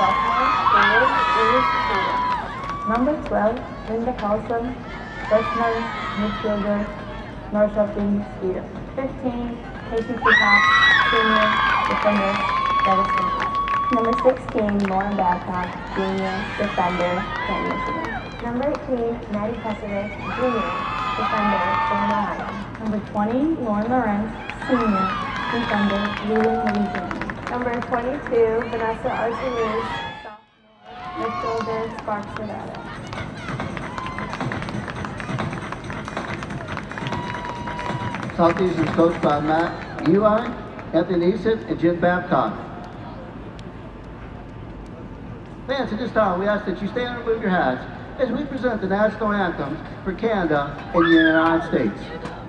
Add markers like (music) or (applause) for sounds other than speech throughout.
sophomore, forward, Louis Scudo. Number 12, Linda Carlson, freshman, midfielder, Norrköping, Sweden. 15, Casey Peacock, senior, defender, Davison Number 16, Lauren Babcock, junior, defender, Kent Michigan. Number 18, Maddie Pesovic, junior, defender, Illinois Number 20, Lauren Lorenz, senior, defender, Leland, Louisiana. Number 22, Vanessa Arcelus, sophomore, midfielder, Sparks, Nevada. Southeast is coached by Matt Eli, Anthony Eason, and Jim Babcock. Fans, at this time, we ask that you stand and remove your hats as we present the national anthem for Canada and the United States.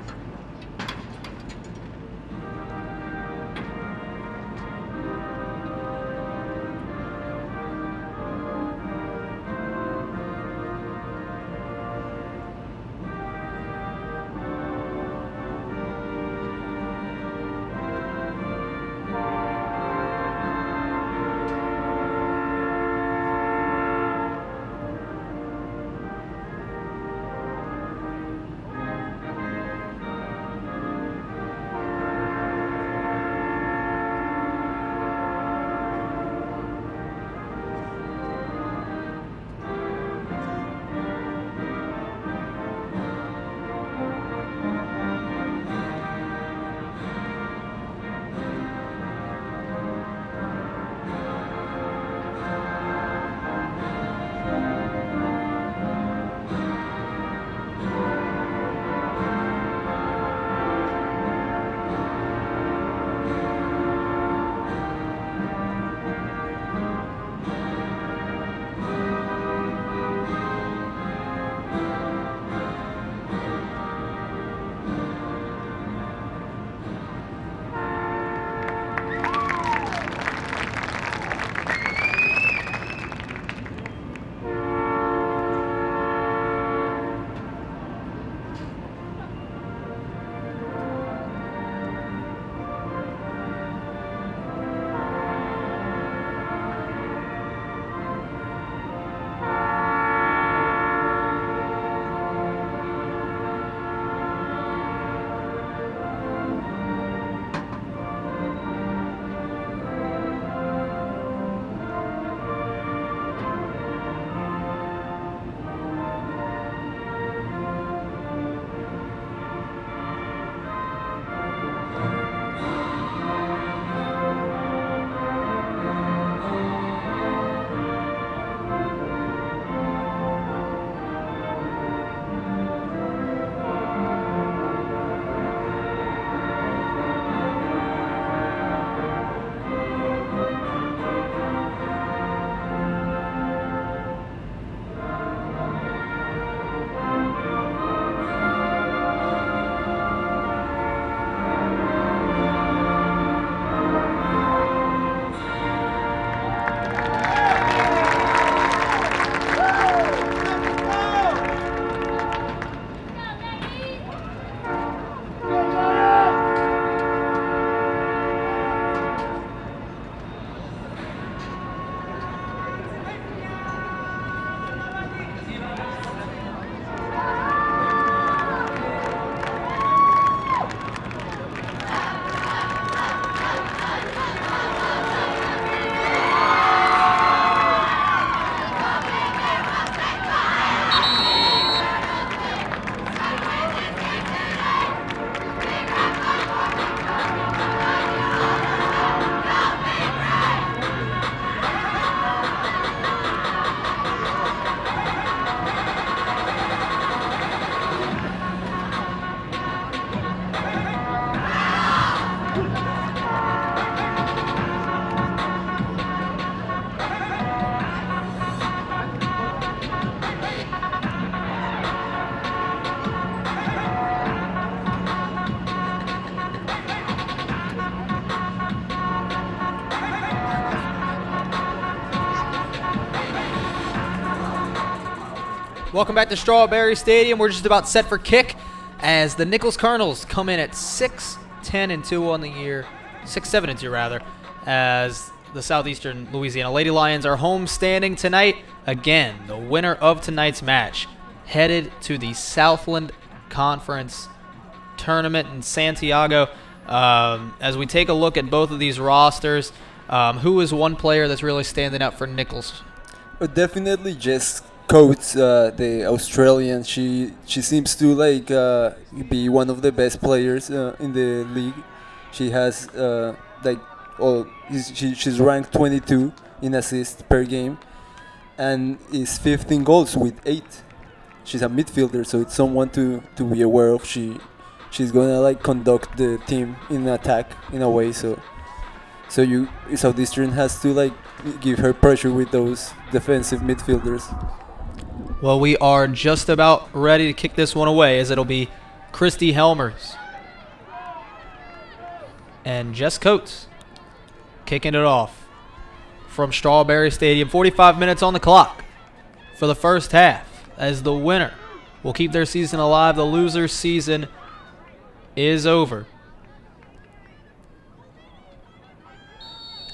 Welcome back to Strawberry Stadium. We're just about set for kick as the Nicholls Cardinals come in at 6 10 and 2 on the year, 6 7 and 2 rather, as the Southeastern Louisiana Lady Lions are home standing tonight. Again, the winner of tonight's match headed to the Southland Conference tournament in Santiago. Um, as we take a look at both of these rosters, um, who is one player that's really standing out for Nicholls? Definitely Jess Coates, uh, the Australian. She she seems to like uh, be one of the best players uh, in the league. She has uh, like oh she, she's ranked 22 in assists per game, and is 15 goals with eight. She's a midfielder, so it's someone to, to be aware of. She she's gonna like conduct the team in attack in a way. So so you Southeastern has to like give her pressure with those defensive midfielders. Well, we are just about ready to kick this one away as it'll be Christy Helmers and Jess Coates kicking it off from Strawberry Stadium. 45 minutes on the clock for the first half as the winner will keep their season alive. The loser's season is over.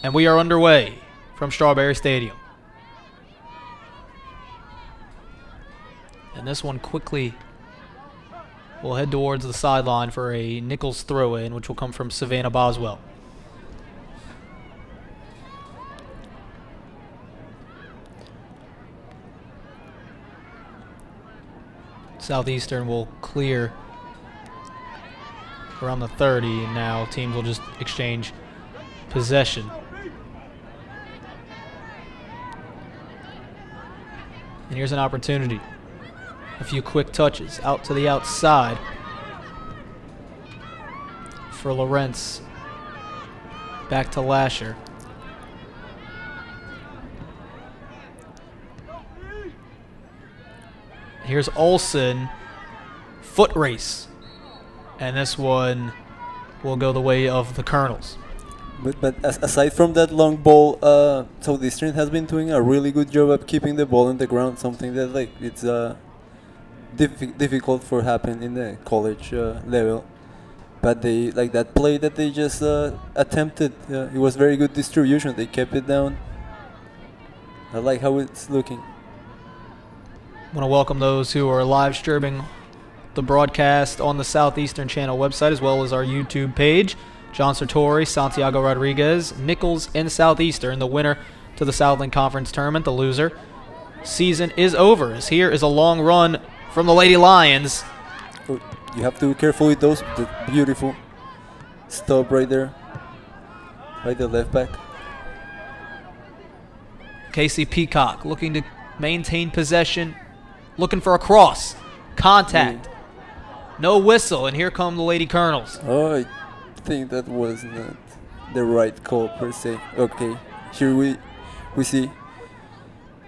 And we are underway from Strawberry Stadium. And this one quickly will head towards the sideline for a Nicholls throw in, which will come from Savannah Boswell. Southeastern will clear around the 30, and now teams will just exchange possession. And here's an opportunity. A few quick touches out to the outside for Lawrence. Back to Lasher. Here's Olson. Foot race. And this one will go the way of the Colonels. But but aside from that long ball, uh, Southeastern has been doing a really good job of keeping the ball on the ground. Something that like it's uh, diffi- difficult for happen in the college uh, level. But they like that play that they just uh, attempted. Uh, it was very good distribution. They kept it down. I like how it's looking. I want to welcome those who are live streaming the broadcast on the Southeastern Channel website as well as our YouTube page. John Sartori, Santiago Rodriguez, Nicholls, and Southeastern, the winner to the Southland Conference tournament, the loser. Season is over. As here is a long run from the Lady Lions. Oh, You have to be careful with those. The beautiful stop right there, by the left back. Casey Peacock looking to maintain possession, looking for a cross. Contact. Mm. No whistle, and here come the Lady Colonels. Oh, I think that was not the right call per se. Okay, here we we see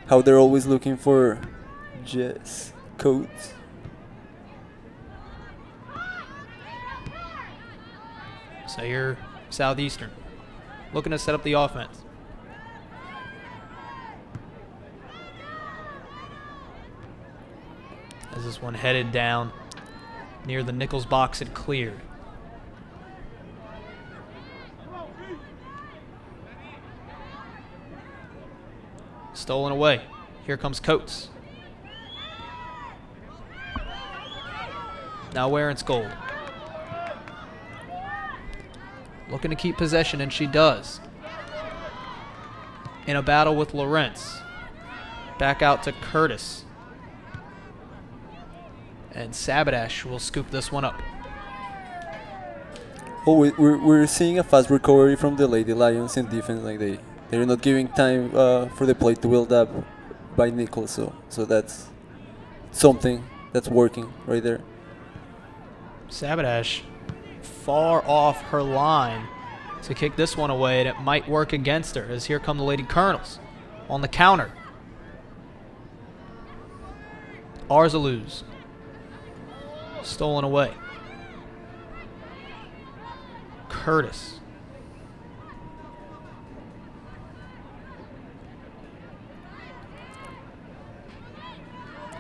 how they're always looking for Jess Coates. So here, Southeastern looking to set up the offense. As this one headed down near the Nicholls box and cleared. Stolen away. Here comes Coates. Now Warenskold. Looking to keep possession, and she does. In a battle with Lawrence. Back out to Curtis. And Sabadash will scoop this one up. Oh, we, we're we're seeing a fast recovery from the Lady Lions in defense. Like they they're not giving time uh, for the play to build up by Nicholls. So so that's something that's working right there. Sabadash far off her line to kick this one away, and it might work against her as here come the Lady Colonels on the counter. Arzaluz stolen away. Curtis.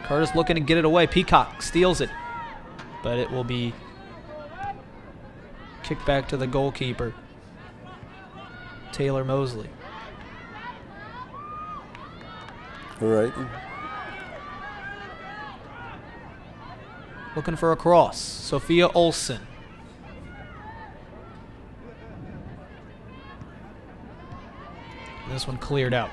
Curtis looking to get it away. Peacock steals it, but it will be kicked back to the goalkeeper, Taylor Mosley. All right. Looking for a cross. Sophia Olsen. This one cleared out.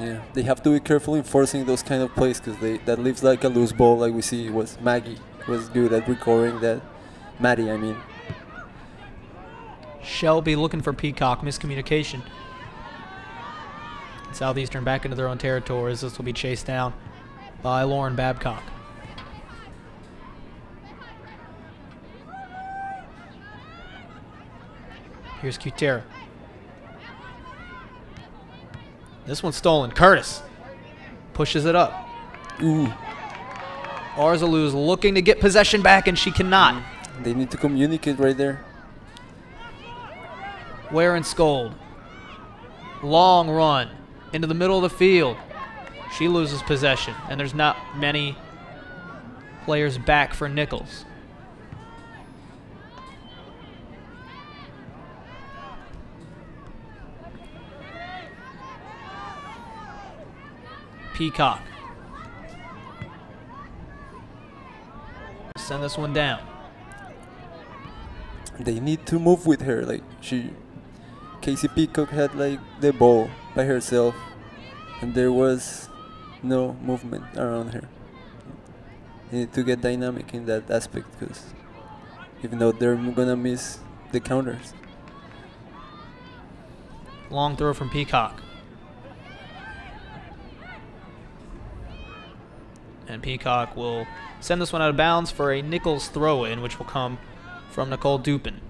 Yeah, they have to be careful in forcing those kind of plays because they that leaves like a loose ball. Like we see, with Maggie was good at recovering that. Maddie, I mean. Shelby looking for Peacock. Miscommunication. Southeastern back into their own territories. This will be chased down by Lauren Babcock. Here's Cutera. This one's stolen. Curtis pushes it up. Ooh, Arzalou's looking to get possession back, and she cannot. they need to communicate right there. Warenskold. Long run into the middle of the field. She loses possession, and there's not many players back for Nicholls. Peacock. Send this one down. They need to move with her. Like she, Casey Peacock had like the ball by herself, and there was no movement around her. They need to get dynamic in that aspect because if not, they're gonna miss the counters. Long throw from Peacock. And Peacock will send this one out of bounds for a Nicholls throw in, which will come from Nicole Dupin.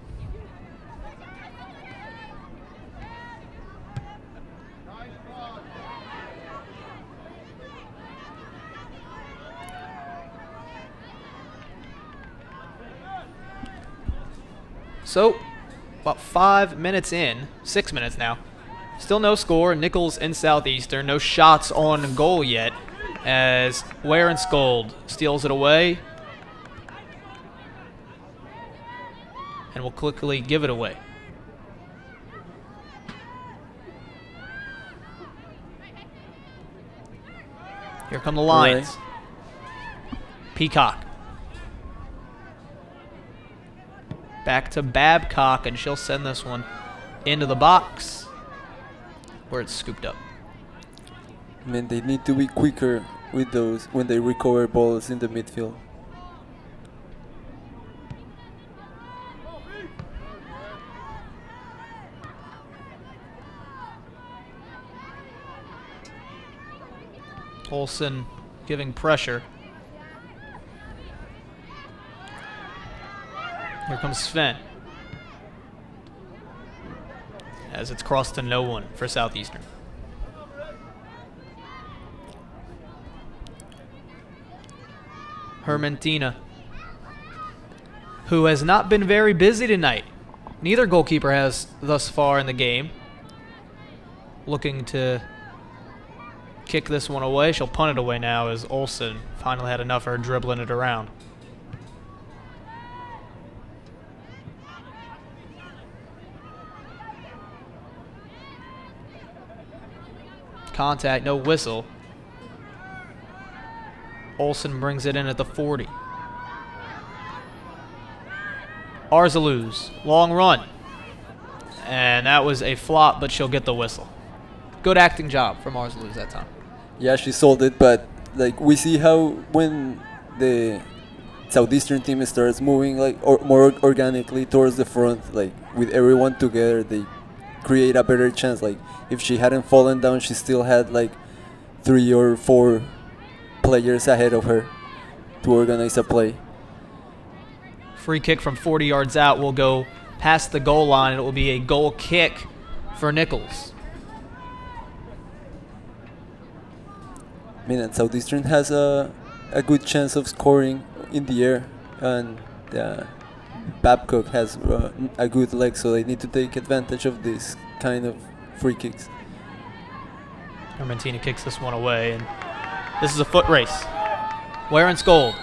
So, about five minutes in, six minutes now. Still no score. Nicholls in Southeastern. No shots on goal yet. As Warenskold steals it away. And will quickly give it away. Here come the Lions. Peacock. Back to Babcock, and she'll send this one into the box where it's scooped up. I mean, they need to be quicker with those when they recover balls in the midfield. Olsen giving pressure. Here comes Sven. As it's crossed to no one for Southeastern. Hermantina, who has not been very busy tonight. Neither goalkeeper has thus far in the game. Looking to kick this one away. She'll punt it away now as Olsen finally had enough of her dribbling it around. Contact, no whistle. Olsen brings it in at the 40. Arzaluz, long run. And that was a flop, but she'll get the whistle. Good acting job from Arzaluz that time. Yeah, she sold it, but like we see how when the southeastern team starts moving like or more organically towards the front, like with everyone together, they create a better chance. Like if she hadn't fallen down, she still had like three or four players ahead of her to organize a play. Free kick from 40 yards out will go past the goal line. It will be a goal kick for Nicholls. I mean, and Southeastern has a a good chance of scoring in the air, and uh, Babcock has uh, a good leg, so they need to take advantage of this kind of free kicks. Armentina kicks this one away, and this is a foot race. Warenskold.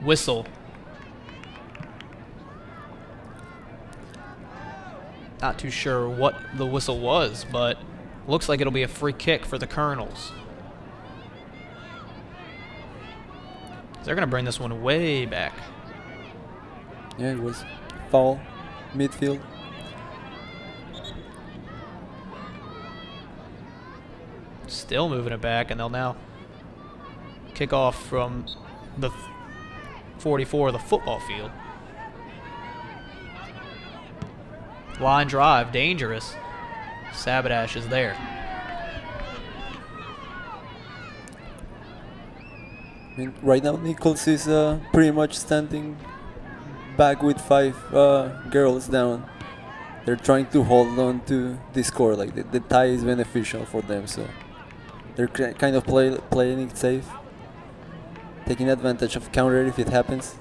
Whistle. Not too sure what the whistle was, but looks like it'll be a free kick for the Colonels. They're going to bring this one way back. Yeah, it was foul, midfield. Still moving it back, and they'll now kick off from the 44 of the football field. Line drive, dangerous. Sabadash is there. I mean, right now Nicholls is uh, pretty much standing back with five uh, girls down. They're trying to hold on to the score. Like the, the tie is beneficial for them, so they're kind of play, playing it safe, taking advantage of counter if it happens.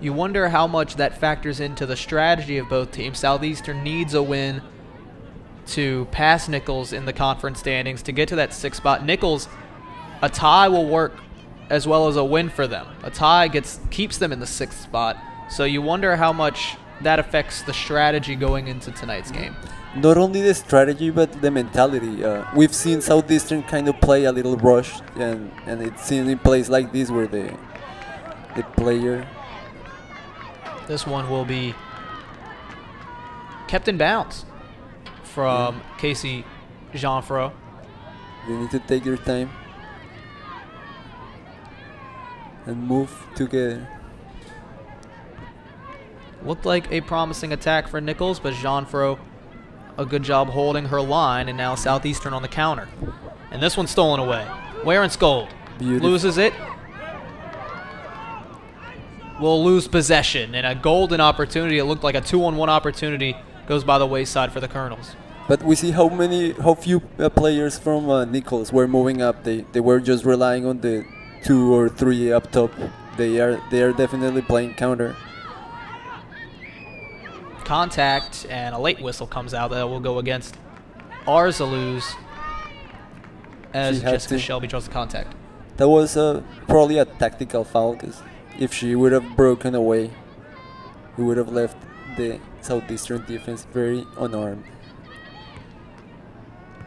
You wonder how much that factors into the strategy of both teams. Southeastern needs a win to pass Nicholls in the conference standings to get to that sixth spot. Nicholls, a tie will work as well as a win for them. A tie gets keeps them in the sixth spot. So you wonder how much that affects the strategy going into tonight's game. Not only the strategy, but the mentality. Uh, we've seen Southeastern kind of play a little rushed, and and it seems in plays like this where the the player This one will be kept in bounds from Casey Jeanfro. they need to take their time and move together. Looked like a promising attack for Nicholls, but Jeanfro a good job holding her line, and now Southeastern on the counter. And this one's stolen away. Warenskold Beautiful. loses it. Will lose possession, and a golden opportunity. It looked like a two-on-one opportunity goes by the wayside for the Colonels. But we see how many, how few uh, players from uh, Nicholls were moving up. They they were just relying on the two or three up top. They are they are definitely playing counter. Contact, and a late whistle comes out that will go against Arzaluz as Jessica to. Shelby draws the contact. That was uh, probably a tactical foul because if she would have broken away, it would have left the southeastern defense very unarmed.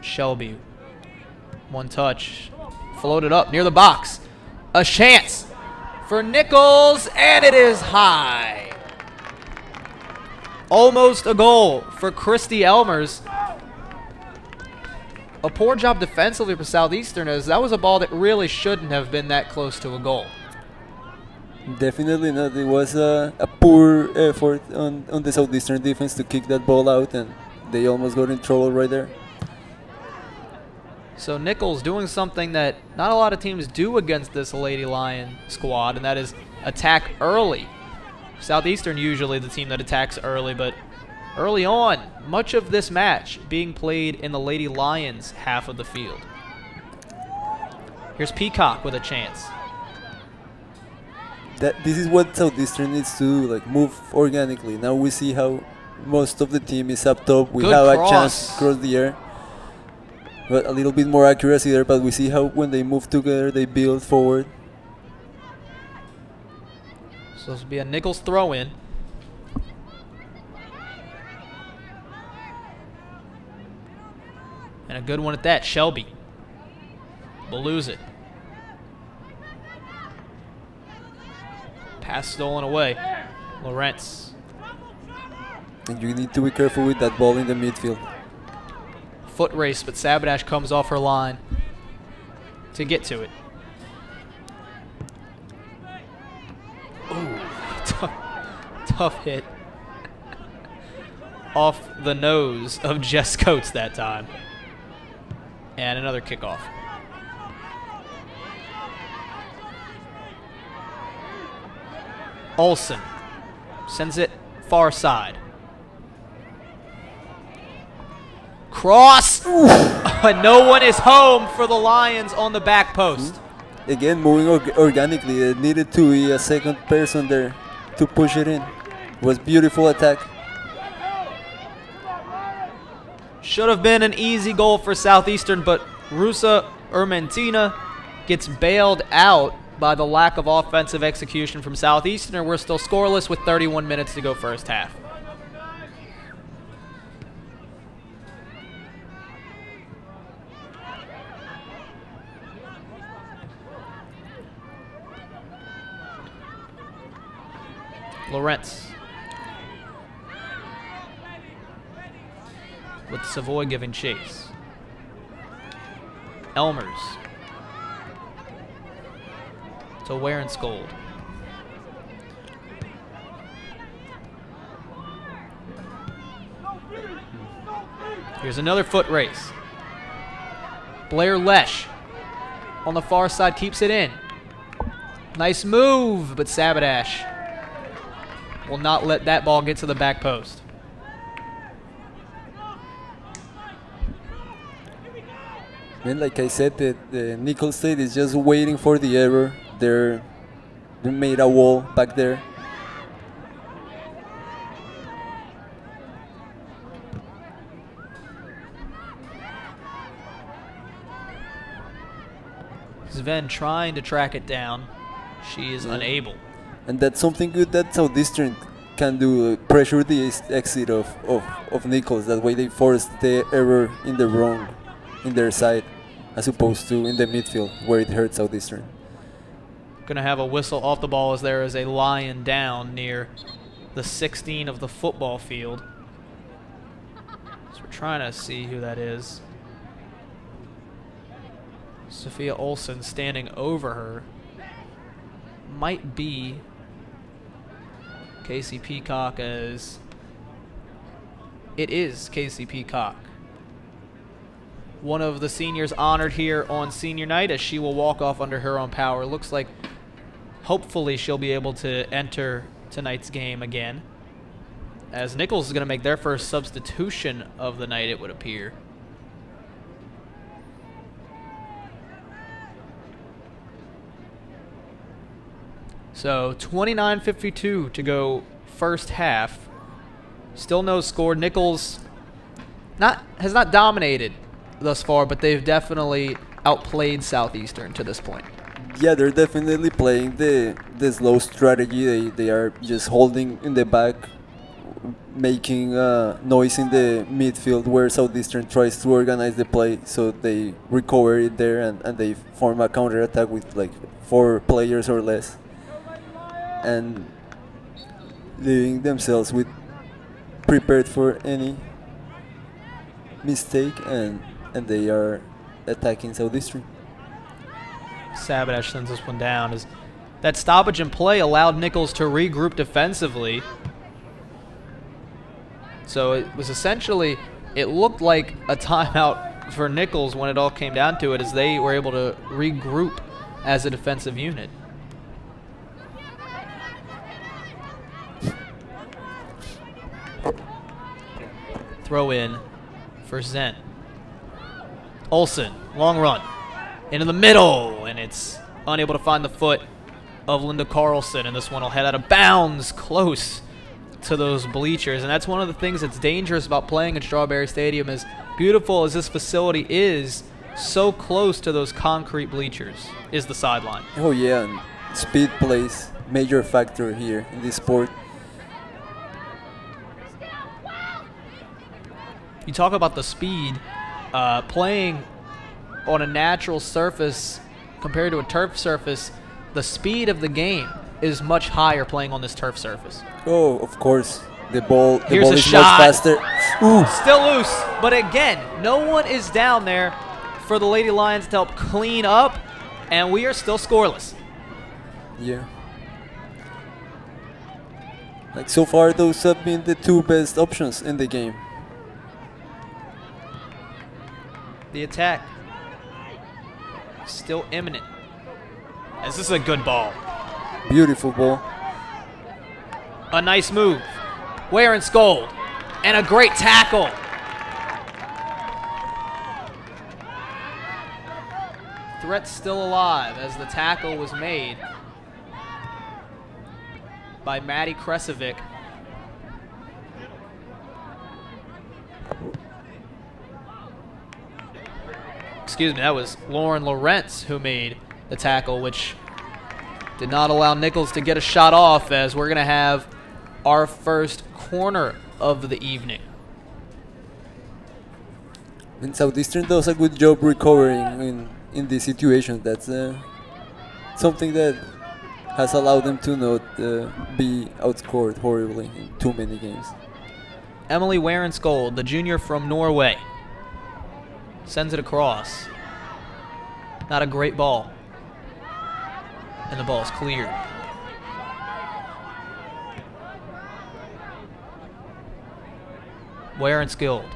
Shelby. One touch. Floated up near the box. A chance for Nicholls, and it is high. Almost a goal for Christy Elmers. A poor job defensively for Southeastern as that was a ball that really shouldn't have been that close to a goal. Definitely not. It was a, a poor effort on, on the southeastern defense to kick that ball out, and they almost got in trouble right there. So Nicholls doing something that not a lot of teams do against this Lady Lion squad, and that is attack early. Southeastern usually the team that attacks early, but early on, much of this match being played in the Lady Lions half of the field. Here's Peacock with a chance. That this is what southeastern needs to do, like move organically. Now we see how most of the team is up top. We Good have cross. a chance to cross the air, but a little bit more accuracy there. But we see how when they move together, they build forward. So this will be a Nicholls throw in. And a good one at that. Shelby will lose it. Pass stolen away. Lawrence. And you need to be careful with that ball in the midfield. Foot race, but Sabadash comes off her line to get to it. Ooh, tough, tough hit. off the nose of Jess Coates that time. And another kickoff. Olson sends it far side. Cross! (laughs) And no one is home for the Lions on the back post. Again, moving org- organically. It needed to be a second person there to push it in was beautiful attack. Should have been an easy goal for Southeastern, but Rusa Ermentina gets bailed out by the lack of offensive execution from Southeastern, we're still scoreless with 31 minutes to go first half. Lawrence With Savoy giving chase. Elmers. To Warenskold. Here's another foot race. Blair Lesh on the far side keeps it in. Nice move, but Sabadash will not let that ball get to the back post. And like I said, the, the Nicholls State is just waiting for the error. They're they made a wall back there. Sven trying to track it down. She is Yeah. unable. And that's something good that Southeastern can do, uh, pressure the exit of, of, of Nicholls. That way they force the error in the wrong, in their side, as opposed to in the midfield where it hurts Southeastern. Going to have a whistle off the ball as there is a lion down near the 16 of the football field. So we're trying to see who that is. Sophia Olsen standing over her. Might be Casey Peacock as it is Casey Peacock. One of the seniors honored here on senior night as she will walk off under her own power. Looks like hopefully she'll be able to enter tonight's game again. As Nicholls is going to make their first substitution of the night, it would appear. So 29:52 to go first half. Still no score. Nicholls not has not dominated thus far, but they've definitely outplayed Southeastern to this point. Yeah, they're definitely playing the the slow strategy. They they are just holding in the back, making uh, noise in the midfield where Southeastern tries to organize the play. So they recover it there and, and they form a counter attack with like four players or less, and leaving themselves with prepared for any mistake and and they are attacking Southeastern. Sabadash sends this one down. Is that stoppage in play allowed Nicholls to regroup defensively? So it was essentially, it looked like a (laughs) timeout for Nicholls when it all came down to it, as they were able to regroup as a defensive unit. Throw in for Zen. Olsen, long run into the middle, and it's unable to find the foot of Linda Carlson, and this one will head out of bounds close to those bleachers. And that's one of the things that's dangerous about playing at Strawberry Stadium as beautiful as this facility is, so close to those concrete bleachers is the sideline. Oh yeah, and speed plays major factor here in this sport. You talk about the speed, uh, playing on a natural surface compared to a turf surface, the speed of the game is much higher playing on this turf surface. Oh, of course, the ball the Here's ball a is shot. much faster. Ooh, Still loose, but again, no one is down there for the Lady Lions to help clean up, and we are still scoreless. yeah. Like so far, those have been the two best options in the game. The attack still imminent. This is a good ball. Beautiful ball. A nice move. Warenskold. And a great tackle. Threat still alive as the tackle was made by Maddie Kresovic. Excuse me, that was Lauren Lawrence who made the tackle, which did not allow Nicholls to get a shot off as we're going to have our first corner of the evening. And Southeastern does a good job recovering in in this situation. That's uh, something that has allowed them to not uh, be outscored horribly in too many games. Emily Warenskold, the junior from Norway, sends it across. Not a great ball. And the ball is cleared. Warenskold.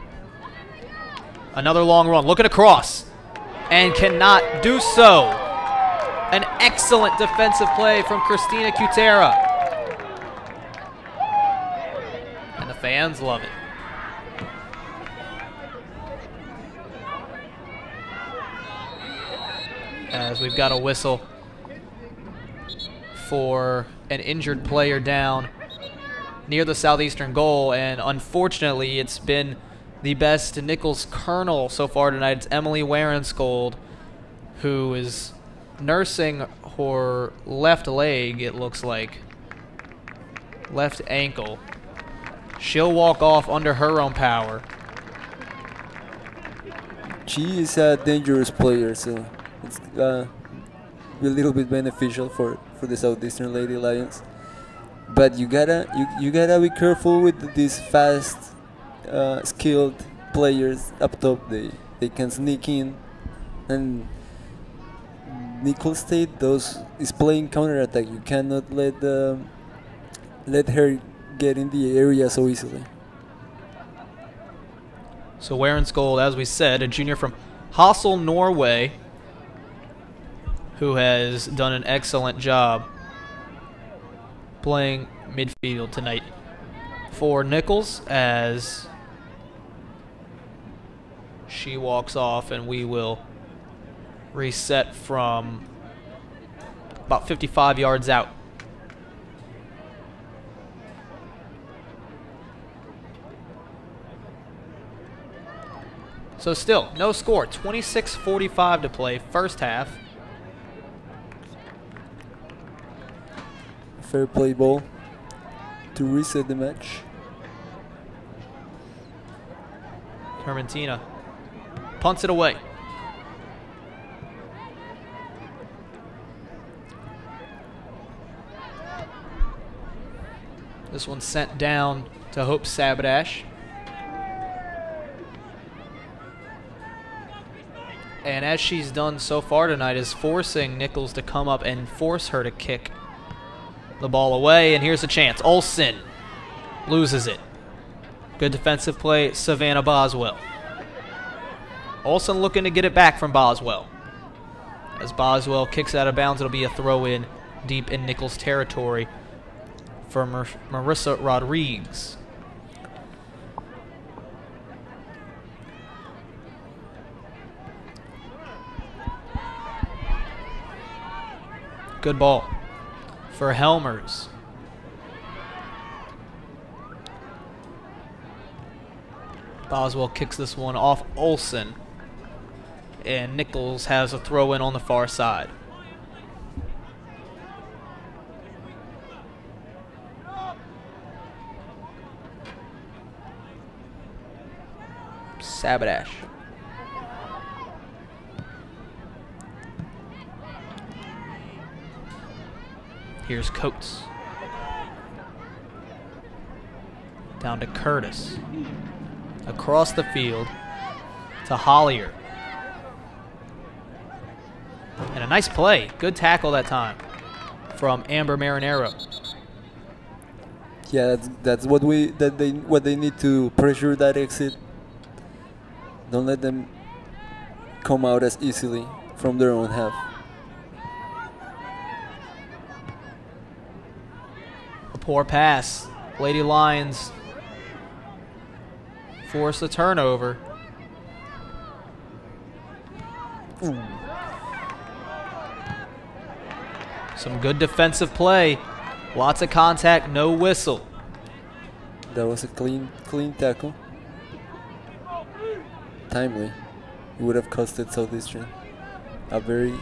Another long run, looking across, and cannot do so. An excellent defensive play from Christina Cutera. And the fans love it. As we've got a whistle for an injured player down near the southeastern goal, and unfortunately, it's been the best Nicholls Colonel so far tonight. It's Emily Warenskold, who is nursing her left leg, it looks like. Left ankle. She'll walk off under her own power. She is a dangerous player, so it's uh, a little bit beneficial for, for the Southeastern Lady Lions. But you gotta you, you gotta be careful with these fast, uh, skilled players up top. They they can sneak in, and Nicholls State does is playing counter attack. You cannot let um, let her get in the area so easily. So Warenskold, as we said, a junior from Hassel, Norway, who has done an excellent job playing midfield tonight for Nicholls as she walks off and we will reset from about 55 yards out. So still, no score. 26-45 to play, first half. Fair play ball to reset the match. Hermantina punts it away. This one sent down to Hope Sabadash. And as she's done so far tonight is forcing Nicholls to come up and force her to kick the ball away. And here's a chance. Olson loses it. Good defensive play, Savannah Boswell. Olson looking to get it back from Boswell. As Boswell kicks out of bounds, it'll be a throw in deep in Nicholls territory for Mar Marissa Rodriguez. Good ball for Helmers. Boswell kicks this one off Olson. And Nicholls has a throw in on the far side. Sabadash. Here's Coates. Down to Curtis. Across the field to Hollier. And a nice play. Good tackle that time from Amber Marinero. Yeah, that's that's what we that they what they need to pressure that exit. Don't let them come out as easily from their own half. Poor pass. Lady Lions force a turnover. Some good defensive play. Lots of contact, no whistle. That was a clean clean tackle. Timely. It would have costed Southeastern a very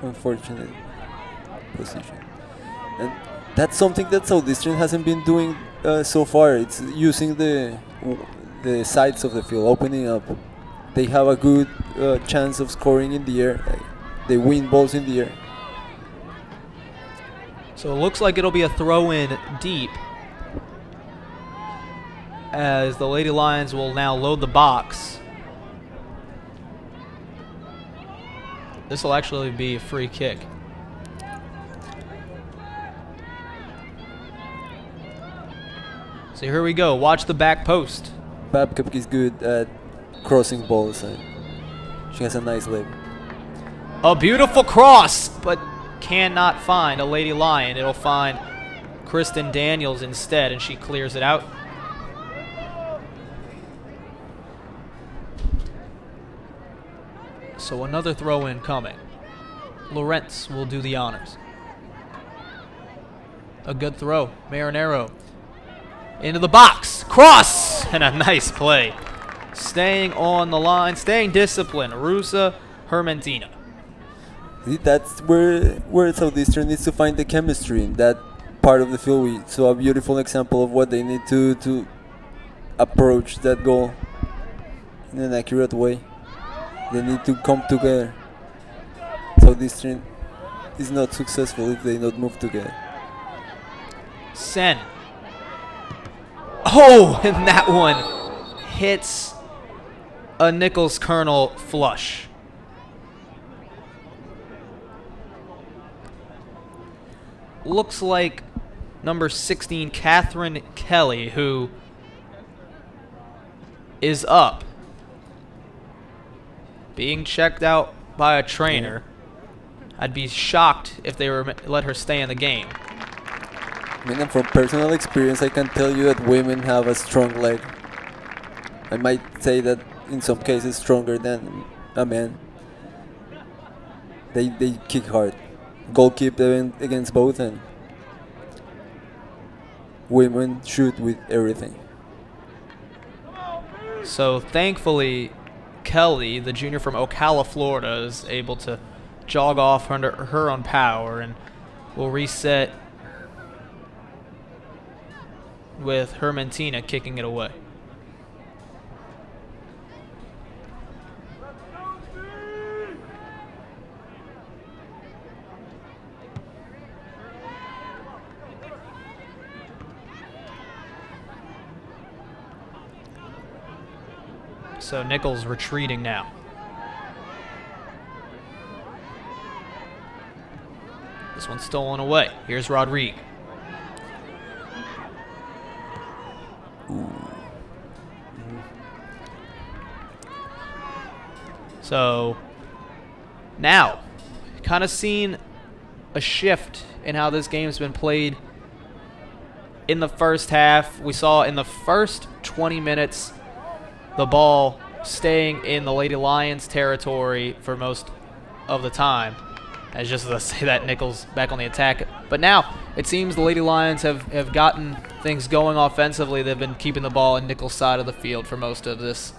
unfortunate position. And that's something that Southeastern hasn't been doing uh, so far. It's using the the sides of the field, opening up. They have a good uh, chance of scoring in the air. They win balls in the air. So it looks like it'll be a throw in deep as the Lady Lions will now load the box. This will actually be a free kick. So here we go. Watch the back post. Babcock is good at crossing balls. And she has a nice leg. A beautiful cross, but cannot find a Lady Lion. It'll find Kristen Daniels instead, and she clears it out. So another throw in coming. Lawrence will do the honors. A good throw. Marinero into the box. Cross! And a nice play. Staying on the line, staying disciplined. Rusa Hermentina. That's where where Southeastern needs to find the chemistry in that part of the field. We saw a beautiful example of what they need to to approach that goal in an accurate way. They need to come together. Southeastern is not successful if they not move together. Sen. Oh, (laughs) and that one hits a Nicholls Colonel flush. Looks like number 16, Catherine Kelly, who is up, being checked out by a trainer. I'd be shocked if they were let her stay in the game. I mean, from personal experience, I can tell you that women have a strong leg. I might say that in some cases stronger than a man. They they kick hard. Goal keep against both, and women shoot with everything. So thankfully, Kelly, the junior from Ocala, Florida, is able to jog off under her own power and will reset with Hermentina kicking it away. So Nicholls retreating now. This one's stolen away. Here's Rodrigue. So now, kind of seen a shift in how this game's been played in the first half. We saw in the first 20 minutes the ball staying in the Lady Lions territory for most of the time. As just as I say that Nicholls back on the attack. But now it seems the Lady Lions have, have gotten things going offensively. They've been keeping the ball in Nicholls' side of the field for most of this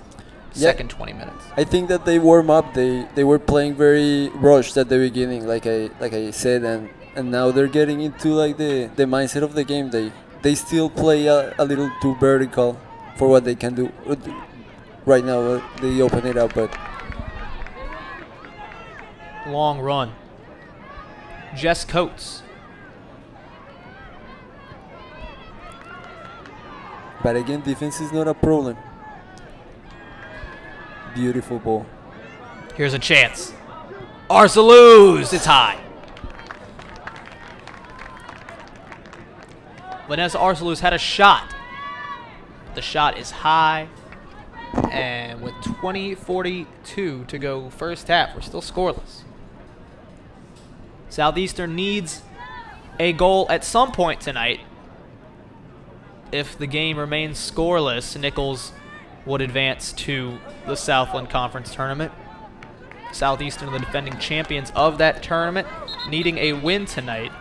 Yeah. second 20 minutes. I think that they warm up. They they were playing very rushed at the beginning, like I like I said, and and now they're getting into like the the mindset of the game. They they still play a, a little too vertical for what they can do. Uh, Right now, uh, they open it up, but Long run. Jess Coates. But again, defense is not a problem. Beautiful ball. Here's a chance. Arzaluz! It's high. Vanessa Arzaluz had a shot. The shot is high. And with 20-42 to go first half, we're still scoreless. Southeastern needs a goal at some point tonight. If the game remains scoreless, Nicholls would advance to the Southland Conference tournament. Southeastern, the defending champions of that tournament, needing a win tonight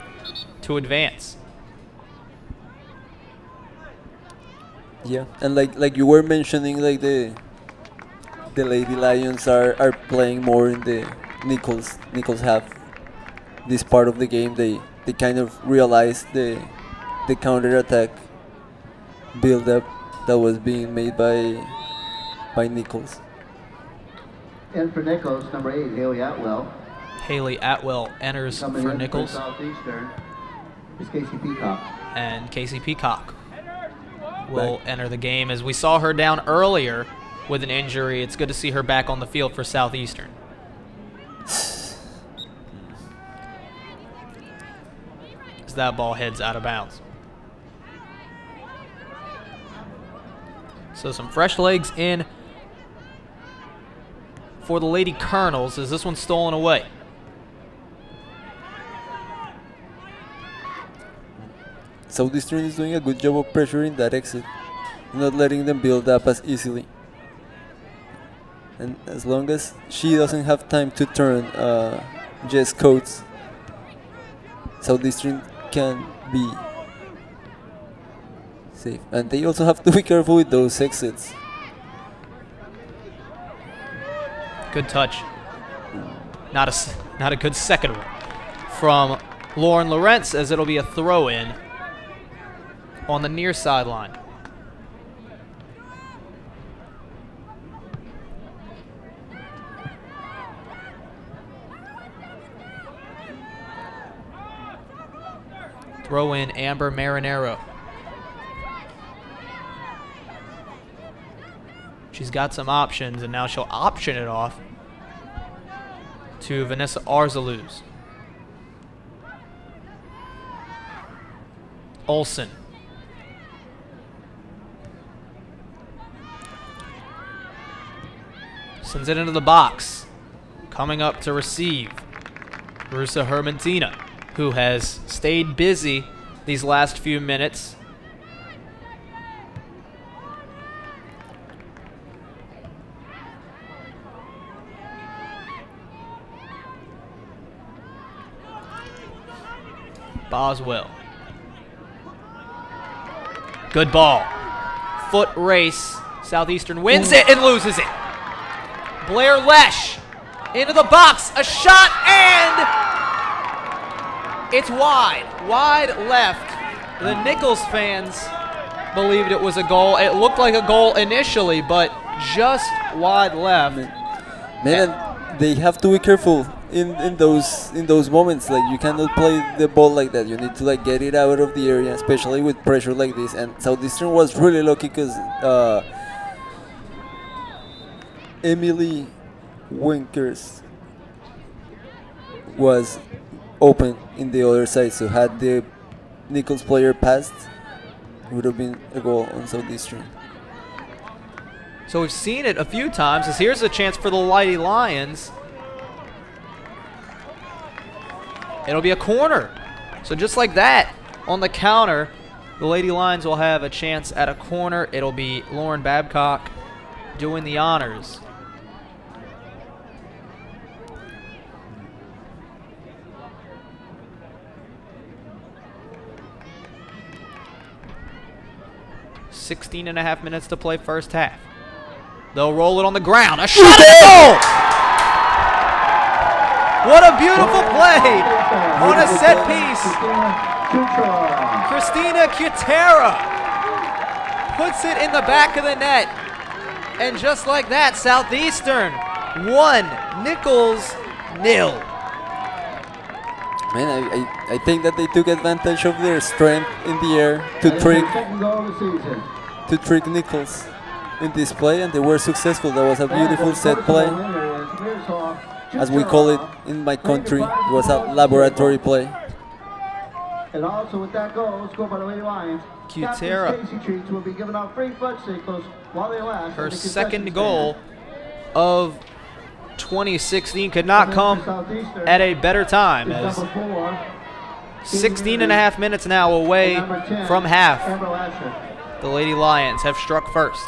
to advance. Yeah, and like like you were mentioning, like the the Lady Lions are are playing more in the Nicholls Nicholls half. This part of the game, they they kind of realized the the counter attack build up that was being made by by Nicholls. And for Nicholls, number eight, Haley Atwell. Haley Atwell enters Coming for Nicholls. For Southeastern. is Casey Peacock. and Casey Peacock will enter the game. As we saw her down earlier with an injury, it's good to see her back on the field for Southeastern. As that ball heads out of bounds. So some fresh legs in for the Lady Colonels as this one's stolen away. Southeastern is doing a good job of pressuring that exit, not letting them build up as easily. And as long as she doesn't have time to turn uh, Jess Coates, Southeastern can be safe. And they also have to be careful with those exits. Good touch. Not a, not a good second one from Lauren Lorenz as it'll be a throw in on the near sideline. Throw in Amber Marinero. She's got some options, and now she'll option it off to Vanessa Arzaluz. Olson. Sends it into the box. Coming up to receive. Rusa Hermantina, who has stayed busy these last few minutes. Boswell. Good ball. Foot race. Southeastern wins it and loses it. Blair Lesh into the box. A shot and it's wide. Wide left. The Nicholls fans believed it was a goal. It looked like a goal initially, but just wide left. Man, and they have to be careful in, in those in those moments. Like you cannot play the ball like that. You need to like get it out of the area, especially with pressure like this. And Southeastern was really lucky because uh, Emily Winkers was open in the other side. So had the Nicholls player passed, would have been a goal on Southeastern. So we've seen it a few times. As here's a chance for the Lady Lions. It'll be a corner. So just like that, on the counter, the Lady Lions will have a chance at a corner. It'll be Lauren Babcock doing the honors. Sixteen and a half minutes to play first half. They'll roll it on the ground. A shot! What a beautiful play on a set piece. Christina Cutera puts it in the back of the net. And just like that, Southeastern one, Nicholls nil. Man, I, I, I think that they took advantage of their strength in the air to trick Second goal of the season. to trick Nicholls in this play, and they were successful. That was a beautiful set play, as we call it in my country. It was a laboratory play. And also with that goal, scored by the Lady Lions, Cutera. Captain Stacy will be giving out free foot signals while they last. Her the concession second stand. goal of 2016 could not come at a better time as 16 and a half minutes now away 10, from half. The Lady Lions have struck first.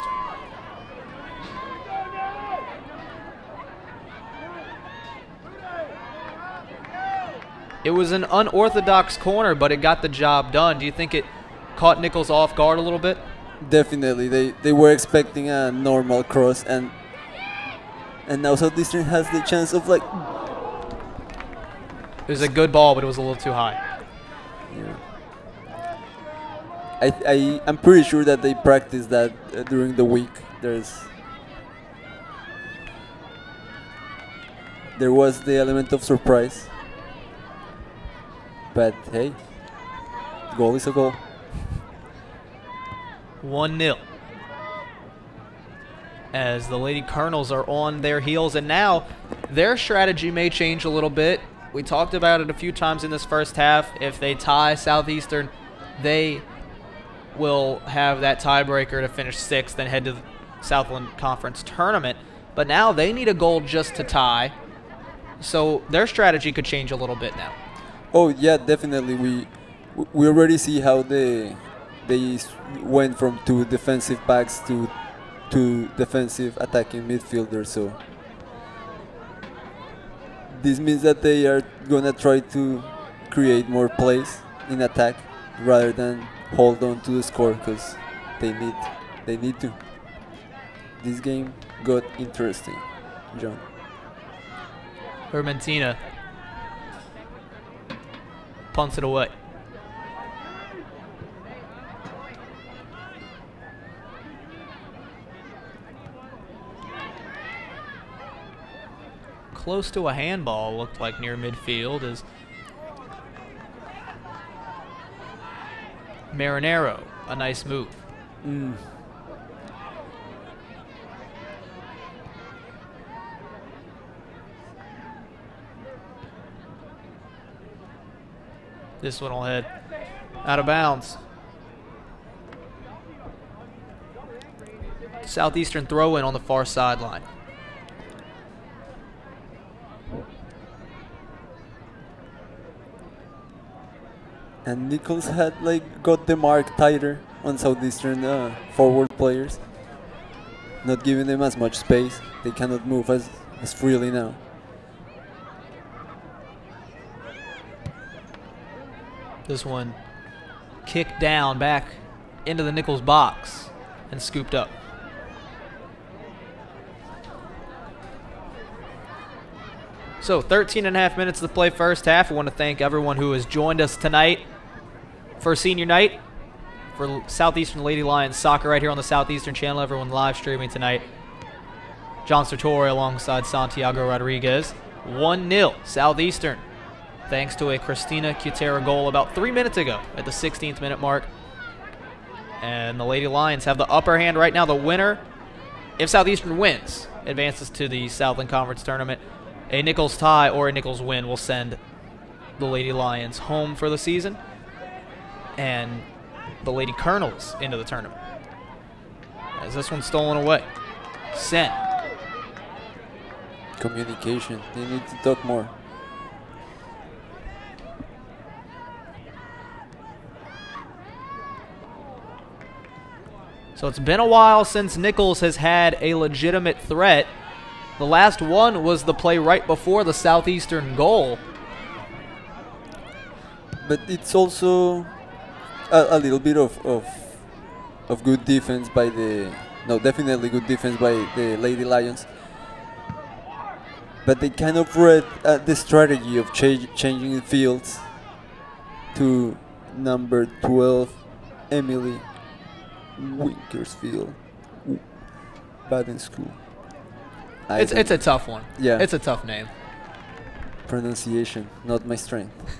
It was an unorthodox corner, but it got the job done. Do you think it caught Nicholls off guard a little bit? Definitely, they, they were expecting a normal cross, and and now Southeastern has the chance of like, It was a good ball, but it was a little too high. yeah. I I I'm pretty sure that they practiced that uh, during the week. There's there was the element of surprise, but hey, goal is a goal. 1 0. As the Lady Colonels are on their heels, and now their strategy may change a little bit. We talked about it a few times in this first half. If they tie Southeastern, they will have that tiebreaker to finish sixth and head to the Southland Conference tournament. But now they need a goal just to tie. So their strategy could change a little bit now. Oh yeah, definitely. We we already see how they they went from two defensive backs to two defensive attacking midfielders. So this means that they are gonna try to create more plays in attack rather than hold on to the score because they need they need to. This game got interesting, John. Hermentina punts it away. Close to a handball, looked like near midfield, is Marinero. A nice move. Mm. This one will head out of bounds. Southeastern throw in on the far sideline. And Nicholls had like got the mark tighter on Southeastern uh, forward players, not giving them as much space. They cannot move as, as freely now. This one kicked down back into the Nicholls box and scooped up. So 13 and a half minutes to play first half. I want to thank everyone who has joined us tonight for senior night for Southeastern Lady Lions soccer right here on the Southeastern channel. Everyone live streaming tonight. John Sartori alongside Santiago Rodriguez. 1 0 Southeastern thanks to a Christina Cutera goal about three minutes ago at the 16th minute mark. And the Lady Lions have the upper hand right now. The winner, if Southeastern wins, advances to the Southland Conference tournament. A Nicholls tie or a Nicholls win will send the Lady Lions home for the season and the Lady Colonels into the tournament. As this one's stolen away. Sent. Communication. They need to talk more. So it's been a while since Nicholls has had a legitimate threat. The last one was the play right before the Southeastern goal. But it's also a, a little bit of, of of good defense by the no definitely good defense by the Lady Lions. But they kind of read uh, the strategy of cha- changing the fields to number 12, Emily Winkersfield. Ooh, Bad in school. I It's it's a tough one. Yeah. It's a tough name. pronunciation, not my strength. (laughs)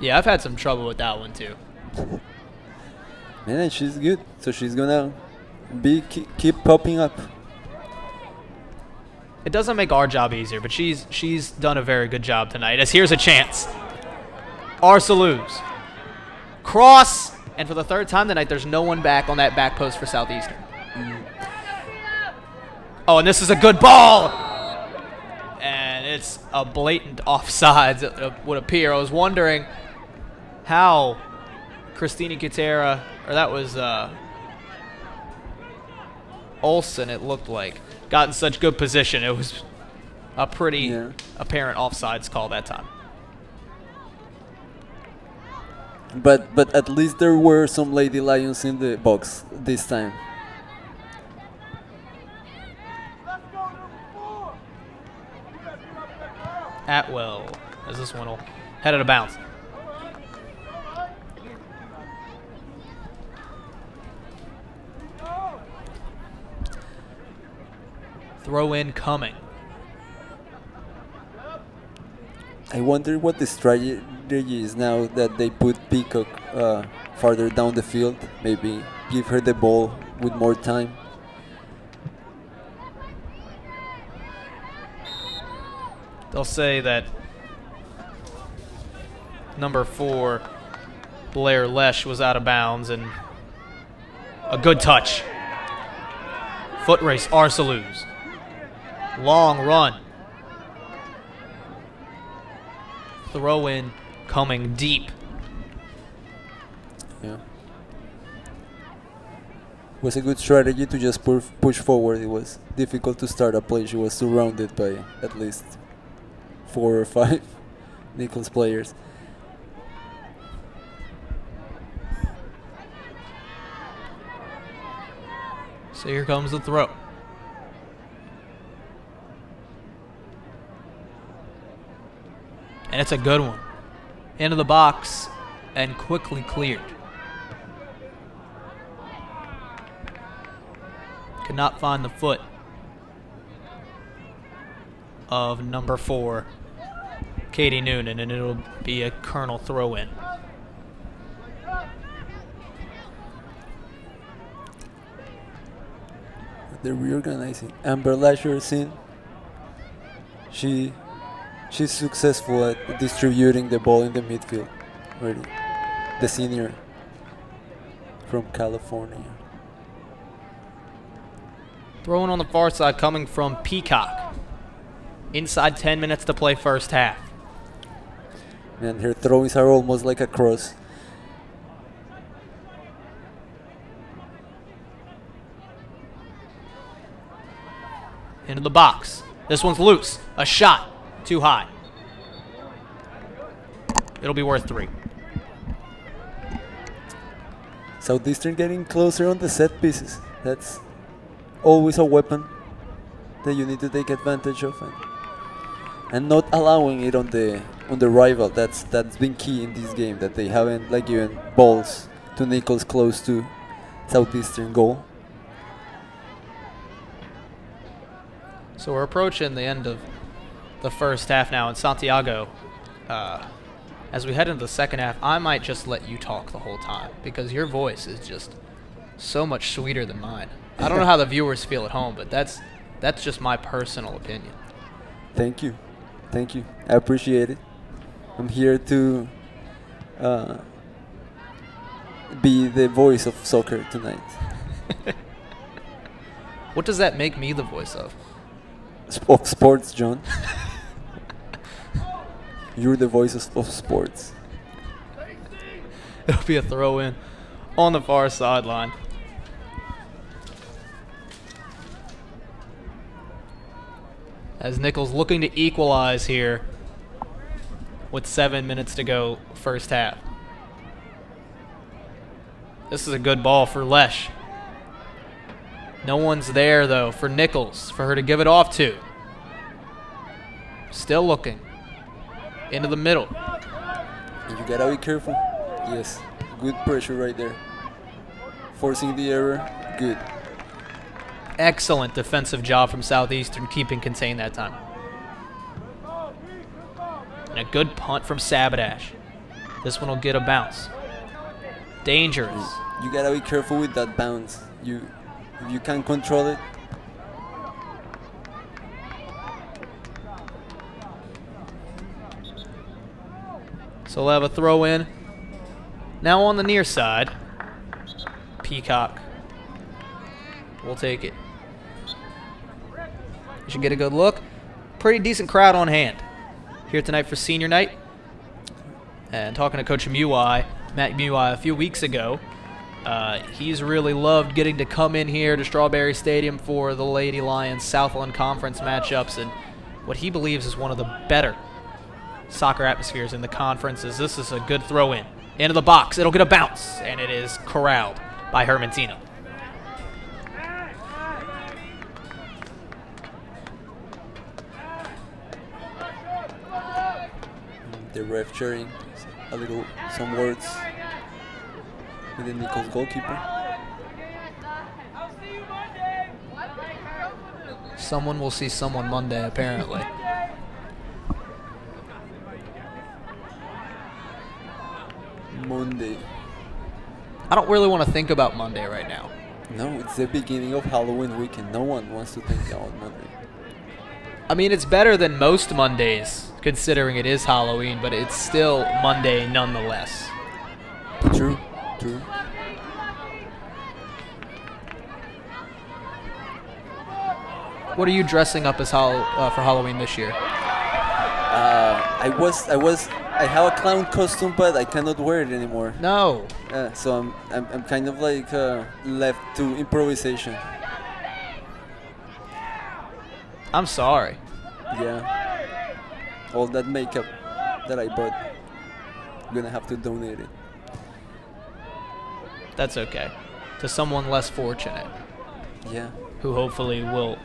Yeah, I've had some trouble with that one too. (laughs) Man, she's good, so she's gonna be keep, popping up. It doesn't make our job easier, but she's she's done a very good job tonight. As here's a chance. Arzaluz. Cross, and for the third time tonight, there's no one back on that back post for Southeastern. Oh, and this is a good ball. And it's a blatant offsides, it would appear. I was wondering how Christina Cutera, or that was uh, Olsen, it looked like, got in such good position. It was a pretty Yeah. apparent offsides call that time. But but at least there were some Lady Lions in the box this time. Atwell, as this one will head out of bounds. Throw in coming. I wonder what the strategy is now that they put Peacock uh, farther down the field. Maybe give her the ball with more time. They'll say that number four, Blair Lesh, was out of bounds and a good touch. Foot race, Arzaluz. Long run. Throw in coming deep. Yeah. Was a good strategy to just push push forward. It was difficult to start a play. She was surrounded by at least four or five (laughs) Nicholls players. So here comes the throw. And it's a good one. Into the box and quickly cleared. Could not find the foot of number four, Katie Noonan, and it'll be a Colonel throw in. They're reorganizing. Amber Lasher's in. She she's successful at distributing the ball in the midfield. Really. The senior from California. Throwing on the far side coming from Peacock. Inside 10 minutes to play first half. And her throws are almost like a cross. Into the box. This one's loose. A shot. Too high. It'll be worth three. Southeastern getting closer on the set pieces. That's always a weapon that you need to take advantage of and, and not allowing it on the on the rival. That's that's been key in this game that they haven't like given balls to Nicholls close to Southeastern goal. So we're approaching the end of the first half now in Santiago. Uh, as we head into the second half, I might just let you talk the whole time because your voice is just so much sweeter than mine. I don't know how the (laughs) viewers feel at home, but that's that's just my personal opinion. Thank you, thank you. I appreciate it. I'm here to uh, be the voice of soccer tonight. (laughs) What does that make me the voice of? Of sports, John. You're the voice of, sports. It'll be a throw in on the far sideline. As Nicholls looking to equalize here with seven minutes to go, first half. This is a good ball for Lesh. No one's there, though, for Nicholls, for her to give it off to. Still looking. Into the middle. You gotta be careful. Yes, good pressure right there. Forcing the error, good. Excellent defensive job from Southeastern, keeping contained that time. And a good punt from Sabadash. This one will get a bounce. Dangerous. You gotta be careful with that bounce. You, if you can't control it, So we'll have a throw in. Now on the near side, Peacock. We'll take it. You should get a good look. Pretty decent crowd on hand here tonight for senior night. And talking to Coach Muai, Matt Muai, a few weeks ago, uh, he's really loved getting to come in here to Strawberry Stadium for the Lady Lions Southland Conference matchups and what he believes is one of the better soccer atmospheres in the conferences. This is a good throw in. Into the box. It'll get a bounce, and it is corralled by Hermantina. the ref sharing a little, some words and then Nico's goalkeeper. Someone will see someone Monday, apparently. Monday. I don't really want to think about Monday right now. No, it's the beginning of Halloween weekend. No one wants to think about Monday. I mean, it's better than most Mondays, considering it is Halloween, but it's still Monday nonetheless. True true. What are you dressing up as hol- uh, for Halloween this year? Uh, I was, I was, I have a clown costume, but I cannot wear it anymore. No. Uh, so I'm, I'm, I'm kind of like uh, left to improvisation. I'm sorry. Yeah. All that makeup that I bought, I'm gonna have to donate it. That's okay. To someone less fortunate, Yeah. who hopefully will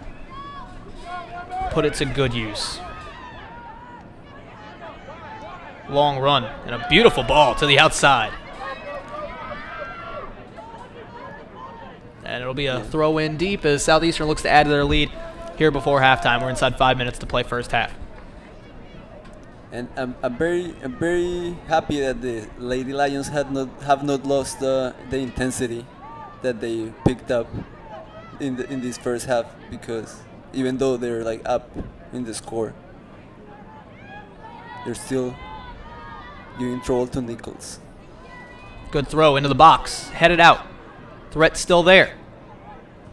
put it to good use. Long run and a beautiful ball to the outside. And it'll be a throw in deep as Southeastern looks to add to their lead here before halftime. We're inside five minutes to play first half. And I'm, I'm very I'm very happy that the Lady Lions had not have not lost uh, the intensity that they picked up in the in this first half because even though they're like up in the score, they're still giving trouble to Nicholls. Good throw into the box. Headed out. Threat still there.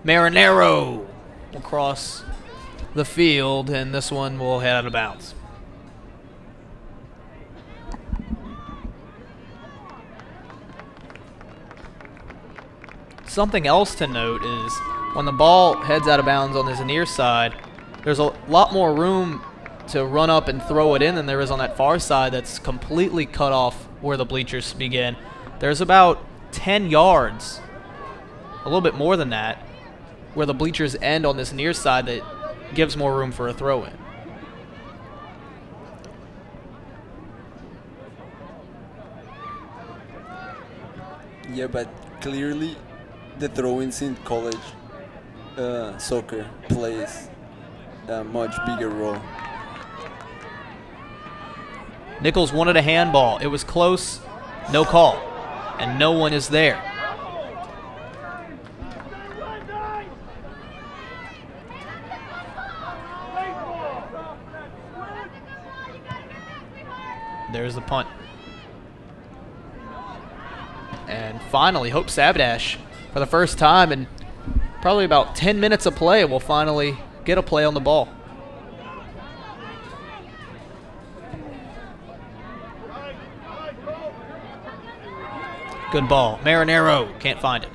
Marinero across the field, and this one will head out of bounds. Something else to note is when the ball heads out of bounds on this near side, there's a lot more room to run up and throw it in than there is on that far side that's completely cut off where the bleachers begin. There's about 10 yards, a little bit more than that, where the bleachers end on this near side that gives more room for a throw in. Yeah, but clearly the throw-ins in college uh, soccer plays a much bigger role. Nicholls wanted a handball. It was close, no call, and no one is there. There's the punt. And finally, Hope Sabadash, for the first time in probably about 10 minutes of play, we'll finally get a play on the ball. Good ball. Marinero can't find it.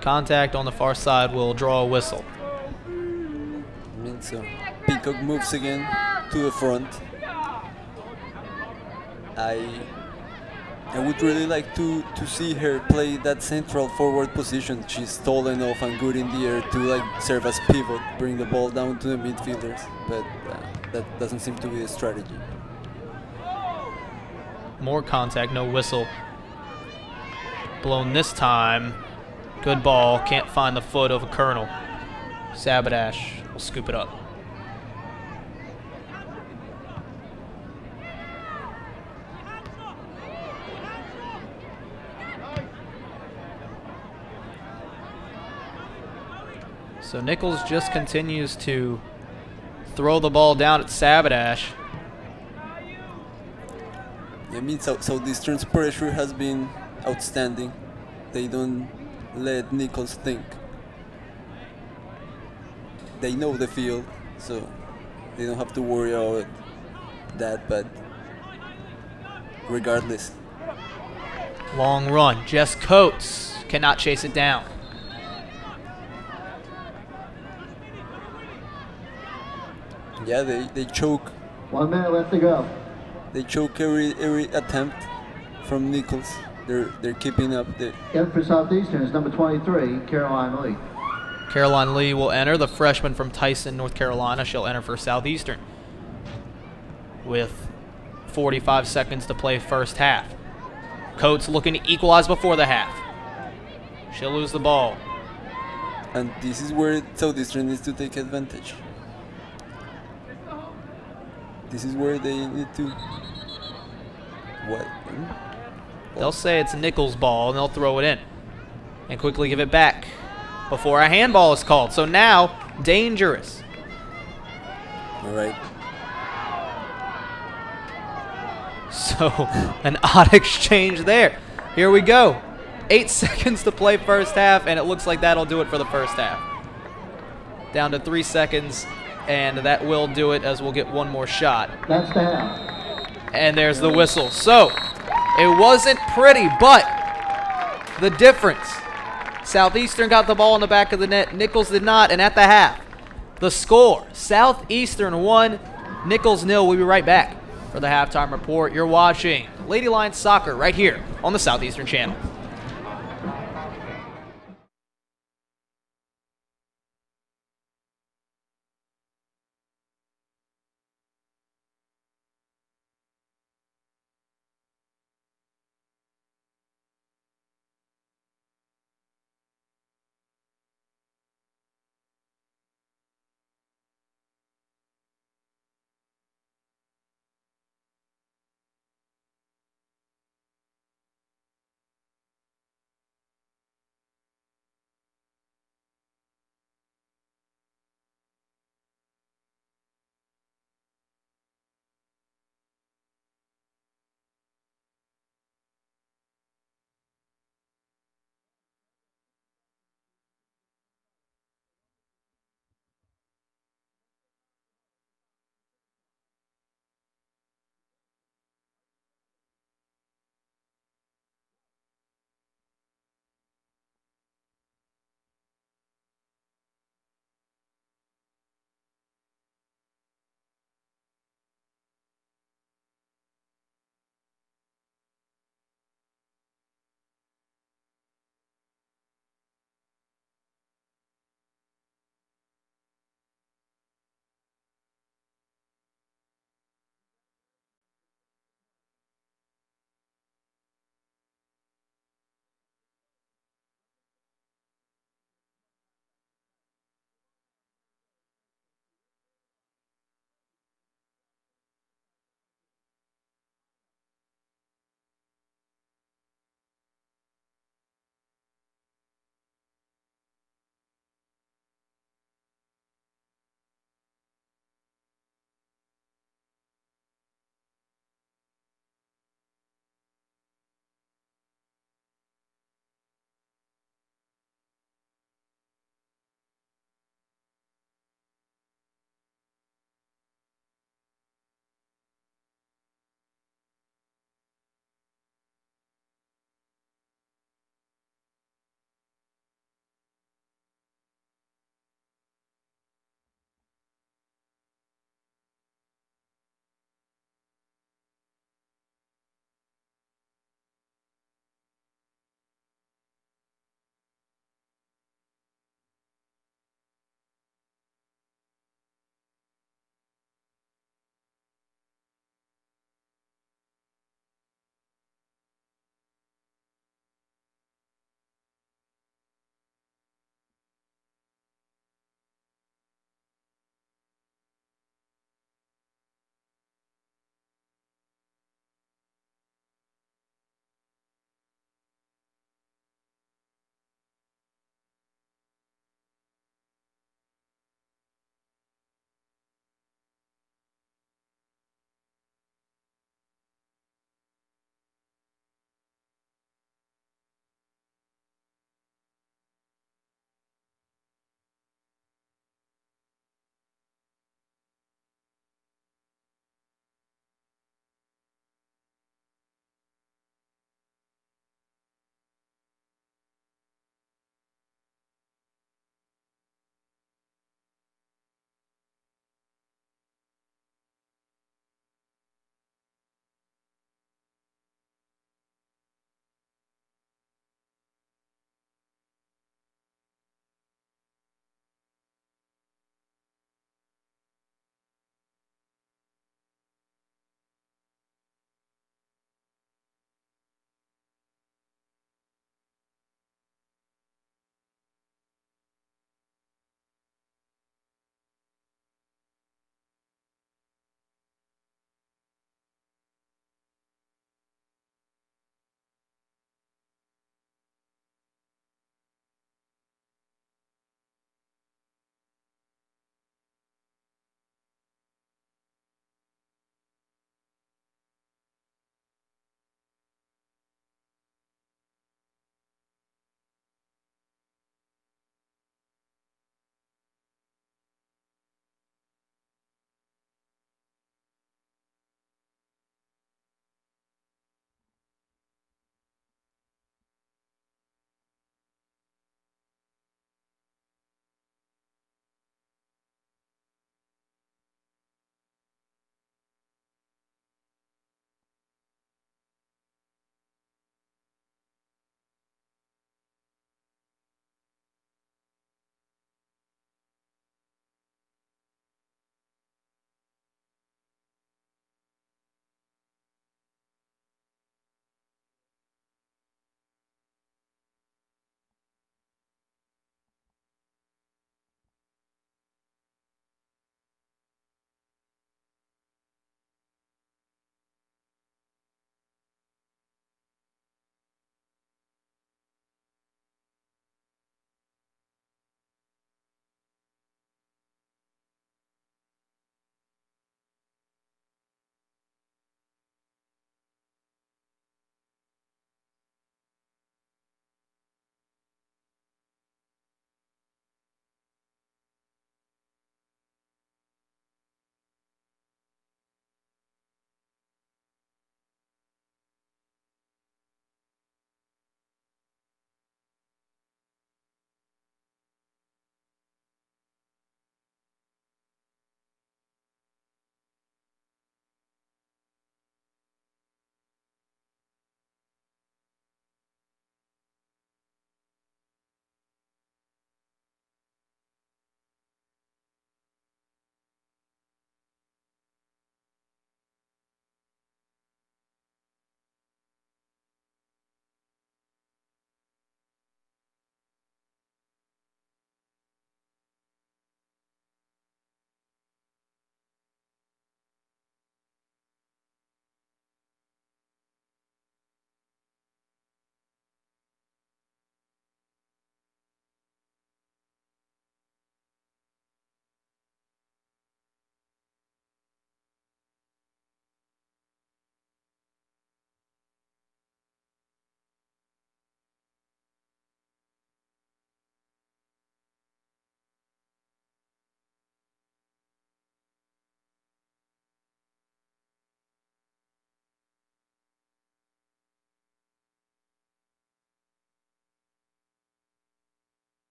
Contact on the far side will draw a whistle. Peacock moves again to the front. I I would really like to to see her play that central forward position. She's tall enough and good in the air to like serve as pivot, bring the ball down to the midfielders, but uh, that doesn't seem to be a strategy. More contact, no whistle. Blown this time. Good ball. Can't find the foot of a Colonel. Sabadash will scoop it up. So Nicholls just continues to throw the ball down at Sabadash. I mean, South Southeastern's pressure has been outstanding. They don't let Nicholls think. They know the field, so they don't have to worry about that. But regardless, Long run. Jess Coates cannot chase it down. Yeah, they, they choke. One minute left to go. They choke every every attempt from Nicholls. They're they're keeping up. The, In for Southeastern is number 23, Caroline Lee. Caroline Lee will enter, the freshman from Tyson, North Carolina. She'll enter for Southeastern with 45 seconds to play first half. Coates looking to equalize before the half. She'll lose the ball. and this is where Southeastern needs to take advantage. This is where they need to. What? They'll say it's Nicholls' ball and they'll throw it in and quickly give it back before a handball is called. So now, dangerous. All right. (laughs) So, an odd (laughs) exchange there. Here we go. Eight (laughs) seconds to play first half, and it looks like that'll do it for the first half. Down to three seconds, and that will do it as we'll get one more shot. That's the half. And there's the whistle. So, it wasn't pretty, but the difference. Southeastern got the ball in the back of the net. Nicholls did not, and at the half, the score, Southeastern 1, Nicholls nil. We'll be right back for the halftime report. You're watching Lady Lions Soccer right here on the Southeastern Channel.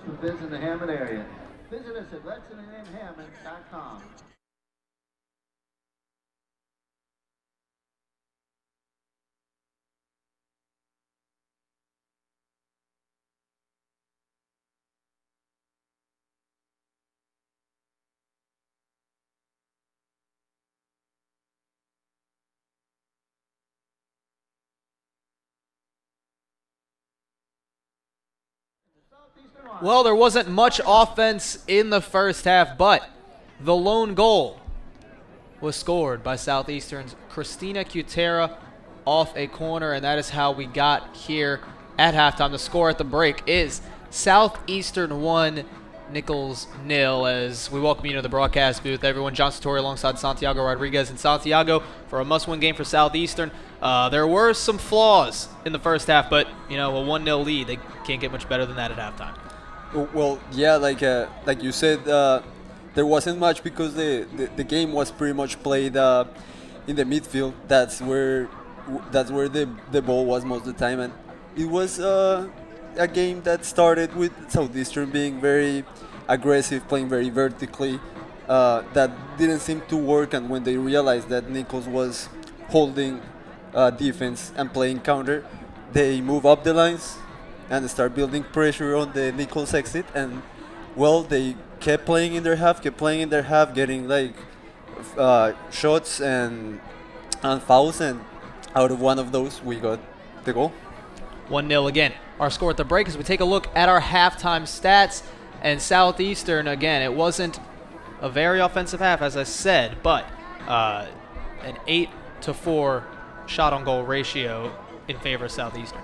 For bids in the Hammond area. Visit us at lexingtonandhammond.com. Well, there wasn't much offense in the first half, but the lone goal was scored by Southeastern's Christina Cutera off a corner, and that is how we got here at halftime. The score at the break is Southeastern 1, Nicholls nil. As we welcome you to the broadcast booth, everyone. John Satori alongside Santiago Rodriguez and Santiago for a must-win game for Southeastern. Uh, there were some flaws in the first half, but you know a 1-0 lead, they can't get much better than that at halftime. Well, yeah, like uh, like you said, uh, there wasn't much because the, the, the game was pretty much played uh, in the midfield. That's where that's where the, the ball was most of the time, and it was uh, a game that started with Southeastern being very aggressive, playing very vertically. Uh, that didn't seem to work, and when they realized that Nicholls was holding uh, defense and playing counter, they move up the lines and start building pressure on the Nicholls exit. And well, they kept playing in their half, kept playing in their half, getting like uh, shots and and fouls, and out of one of those, we got the goal. 1 0 again. Our score at the break as we take a look at our halftime stats. And Southeastern, again, it wasn't a very offensive half, as I said, but uh, an 8 to 4 shot on goal ratio in favor of Southeastern.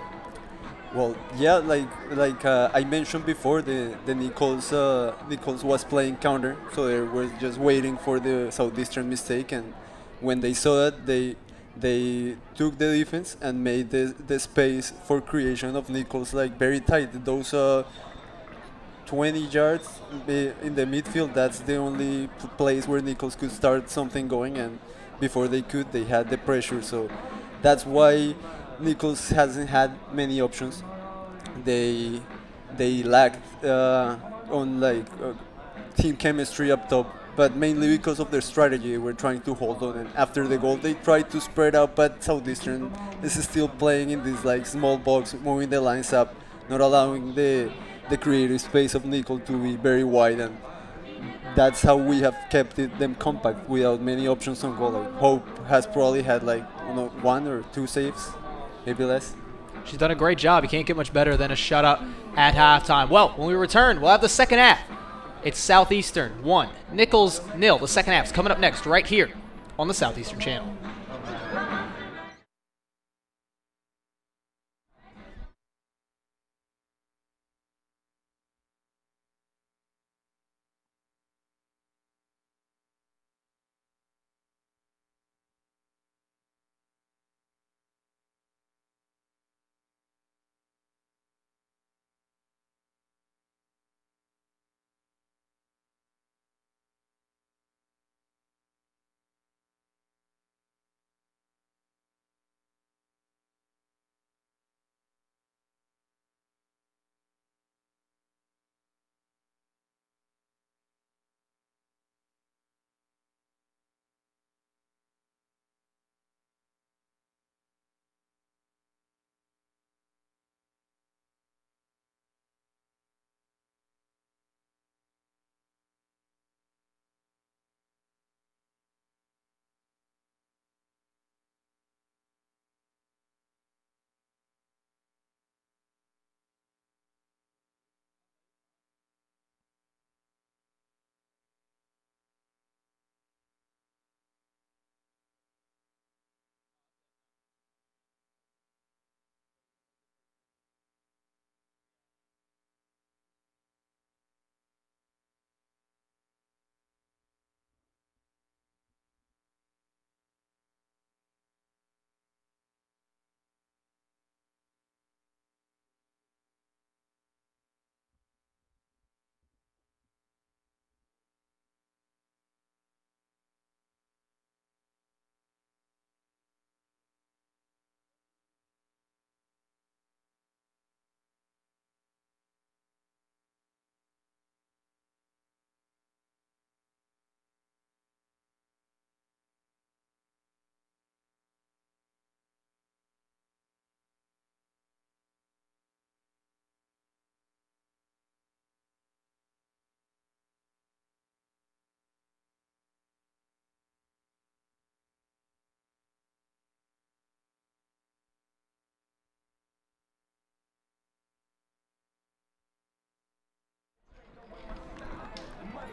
Well, yeah, like like uh, I mentioned before, the the Nicholls uh, Nicholls was playing counter, so they were just waiting for the southeastern mistake, and when they saw that, they they took the defense and made the the space for creation of Nicholls like very tight. Those uh, 20 yards in the midfield, that's the only place where Nicholls could start something going, and before they could, they had the pressure. So that's why Nicholls hasn't had many options. They they lacked uh, on like uh, team chemistry up top, but mainly because of their strategy. Were trying to hold on, and after the goal, they tried to spread out, but Southeastern is still playing in this like small box, moving the lines up, not allowing the the creative space of Nicholls to be very wide, and that's how we have kept it, them compact without many options on goal. Like Hope has probably had like you know, one or two saves, maybe less. She's done a great job. You can't get much better than a shutout at halftime. Well, when we return, we'll have the second half. It's Southeastern 1, Nicholls nil. The second half is coming up next right here on the Southeastern Channel.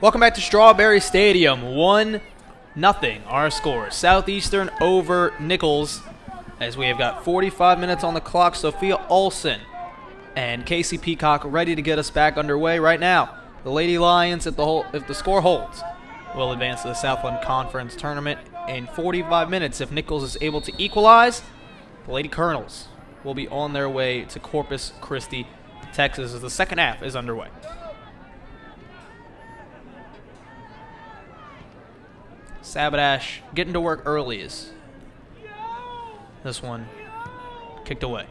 Welcome back to Strawberry Stadium. 1 nothing. Our score. Southeastern over Nicholls. As we have got 45 minutes on the clock. Sophia Olson and Casey Peacock ready to get us back underway right now. The Lady Lions, if the, whole, if the score holds, will advance to the Southland Conference Tournament in 45 minutes. If Nicholls is able to equalize, the Lady Colonels will be on their way to Corpus Christi, Texas, as the second half is underway. Sabadash getting to work early is this one kicked away.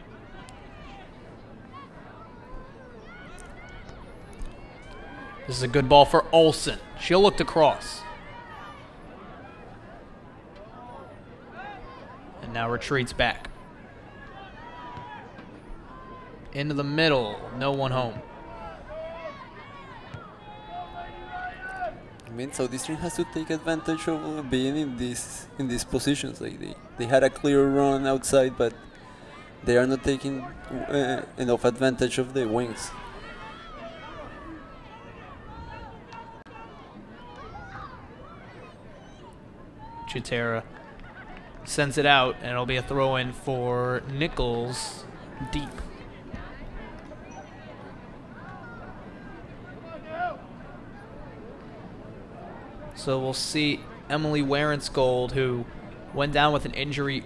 This is a good ball for Olson. She'll look to cross. And now retreats back. Into the middle. No one home. Mean, so this team has to take advantage of being in these in these positions. Like they, they had a clear run outside, but they are not taking uh, enough advantage of the wings. Cutera sends it out, and it'll be a throw in for Nicholls deep. So we'll see Emily Gold, who went down with an injury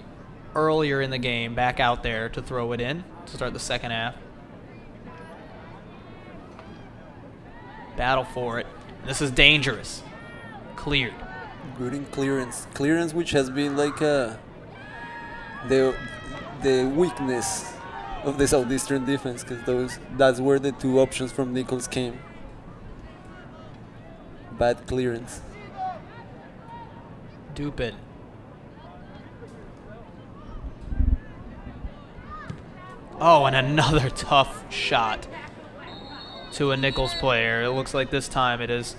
earlier in the game, back out there to throw it in to start the second half. Battle for it. This is dangerous. Cleared. Good in clearance. Clearance which has been like uh, the the weakness of the Southeastern defense because those that's where the two options from Nicholls came. Bad clearance. Dupin. Oh, and another (laughs) tough shot to a Nicholls player. It looks like this time it is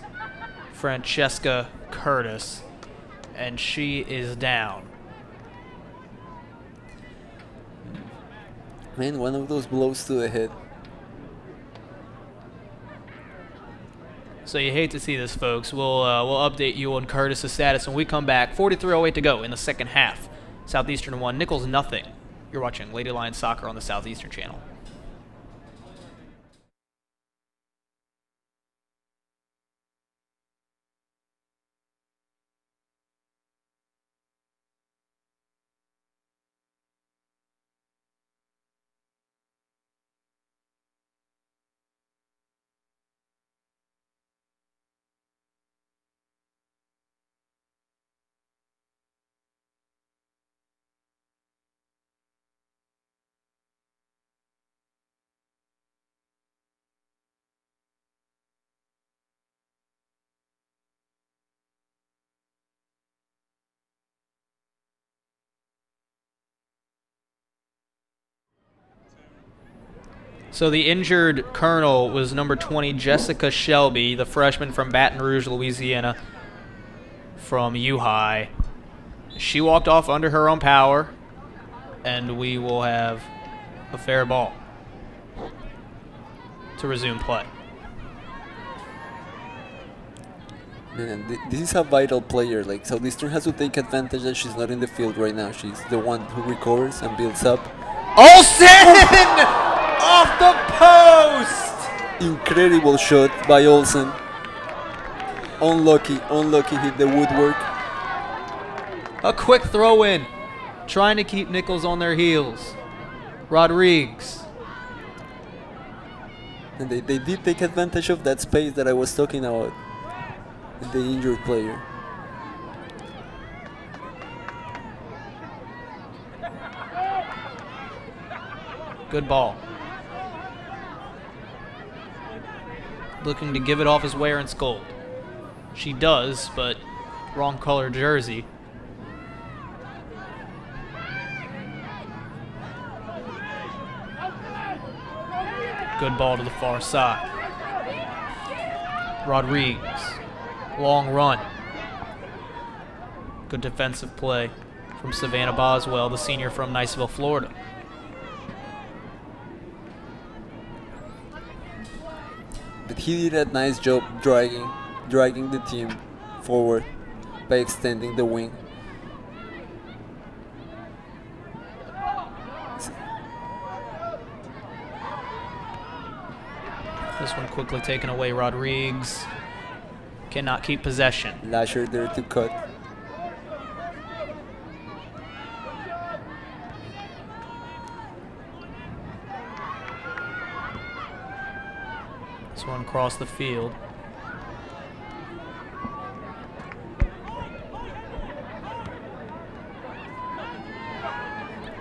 Francesca Curtis, and she is down. Man, one of those blows to the head. So you hate to see this, folks. We'll uh, we'll update you on Curtis's status when we come back. 43:08 to go in the second half. Southeastern one, Nicholls nothing. You're watching Lady Lions Soccer on the Southeastern Channel. So the injured colonel was number 20, Jessica Shelby, the freshman from Baton Rouge, Louisiana, from U High. She walked off under her own power, and we will have a fair ball to resume play. Man, this is a vital player. Like Southeastern has to take advantage that she's not in the field right now. She's the one who recovers and builds up. Olsen! (laughs) off the post! Incredible shot by Olsen. Unlucky, unlucky hit the woodwork. A quick throw in, trying to keep Nicholls on their heels. Rodriguez. And they, they did take advantage of that space that I was talking about. The injured player. Good ball. Looking to give it off as Warenskold. She does, but wrong color jersey. Good ball to the far side. Rodriguez. Long run. Good defensive play from Savannah Boswell, the senior from Niceville, Florida. He did a nice job dragging dragging the team forward by extending the wing. This one quickly taken away. Rodriguez cannot keep possession. Lasher there to cut. Across the field.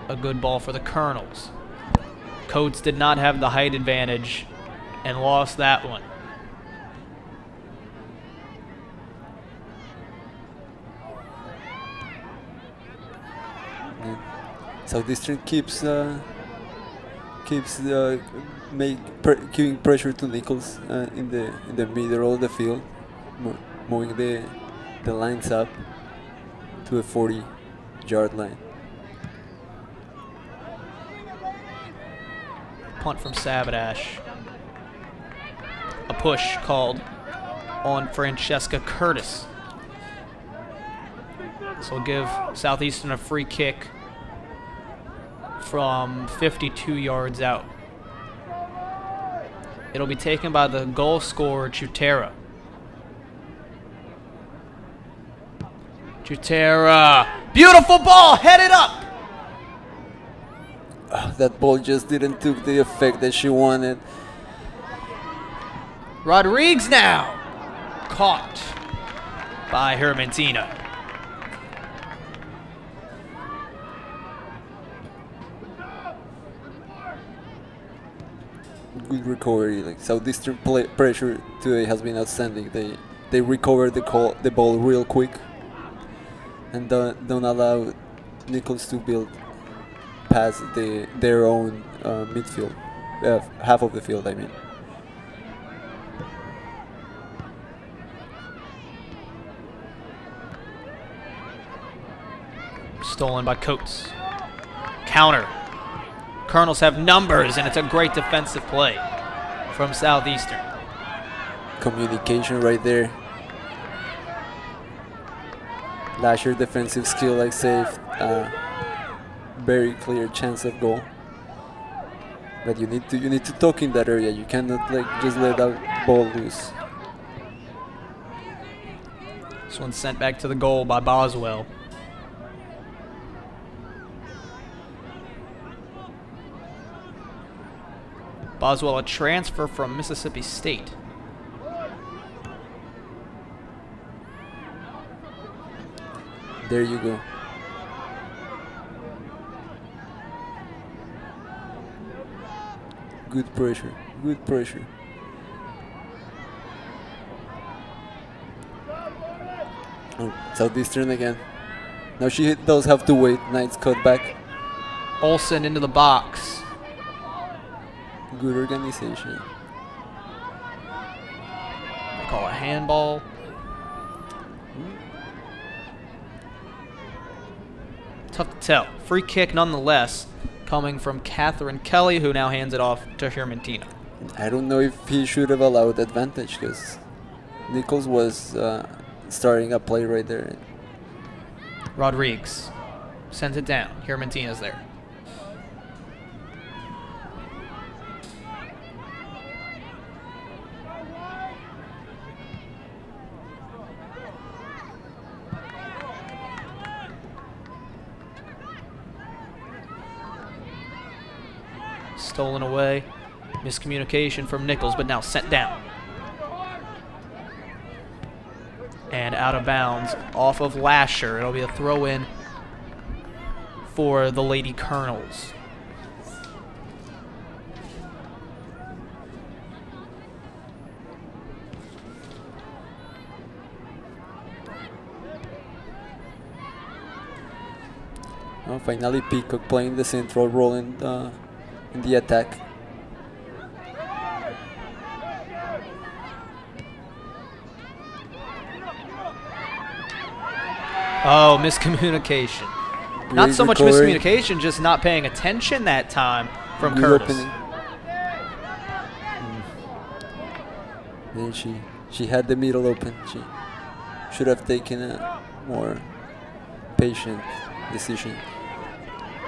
A good ball for the Colonels. Coates did not have the height advantage and lost that one. Southeastern keeps uh, keeps uh, make giving pressure to Nicholls uh, in the in the middle of the field, mo moving the the lines up to a 40 yard line. Punt from Sabadash. A push called on Francesca Curtis. This will give Southeastern a free kick from 52 yards out. It'll be taken by the goal scorer, Cutera. Cutera. Beautiful ball, headed up. That ball just didn't took the effect that she wanted. Rodriguez now. Caught by Hermantina. Good recovery. Like Southeastern play pressure today has been outstanding. They they recover the call the ball real quick and don't, don't allow Nicholls to build past the their own uh, midfield, uh, half of the field. I mean. Stolen by Coates. Counter. Colonels have numbers, and it's a great defensive play from Southeastern. Communication right there. Lasher defensive skill like saved. Uh, very clear chance of goal. But you need to you need to talk in that area. You cannot like just let that ball loose. This one's sent back to the goal by Boswell. Boswell, a transfer from Mississippi State. There you go. Good pressure. Good pressure. Oh, Southeastern again. Now she does have to wait. Knight's cut back. Olsen into the box. Good organization. They call a handball. Tough to tell. Free kick nonetheless, coming from Catherine Kelly, who now hands it off to Hermantina. I don't know if he should have allowed advantage because Nicholls was uh, starting a play right there. Rodriguez sends it down. Hermantina's there. Stolen away. Miscommunication from Nicholls, but now sent down. And out of bounds off of Lasher. It'll be a throw in for the Lady Colonels. Oh, finally, Peacock playing the central role in, uh, in the attack. Oh, miscommunication. Not so much recovery. miscommunication, just not paying attention that time from Good Curtis. opening. Mm. Then she she had the middle open. She should have taken a more patient decision.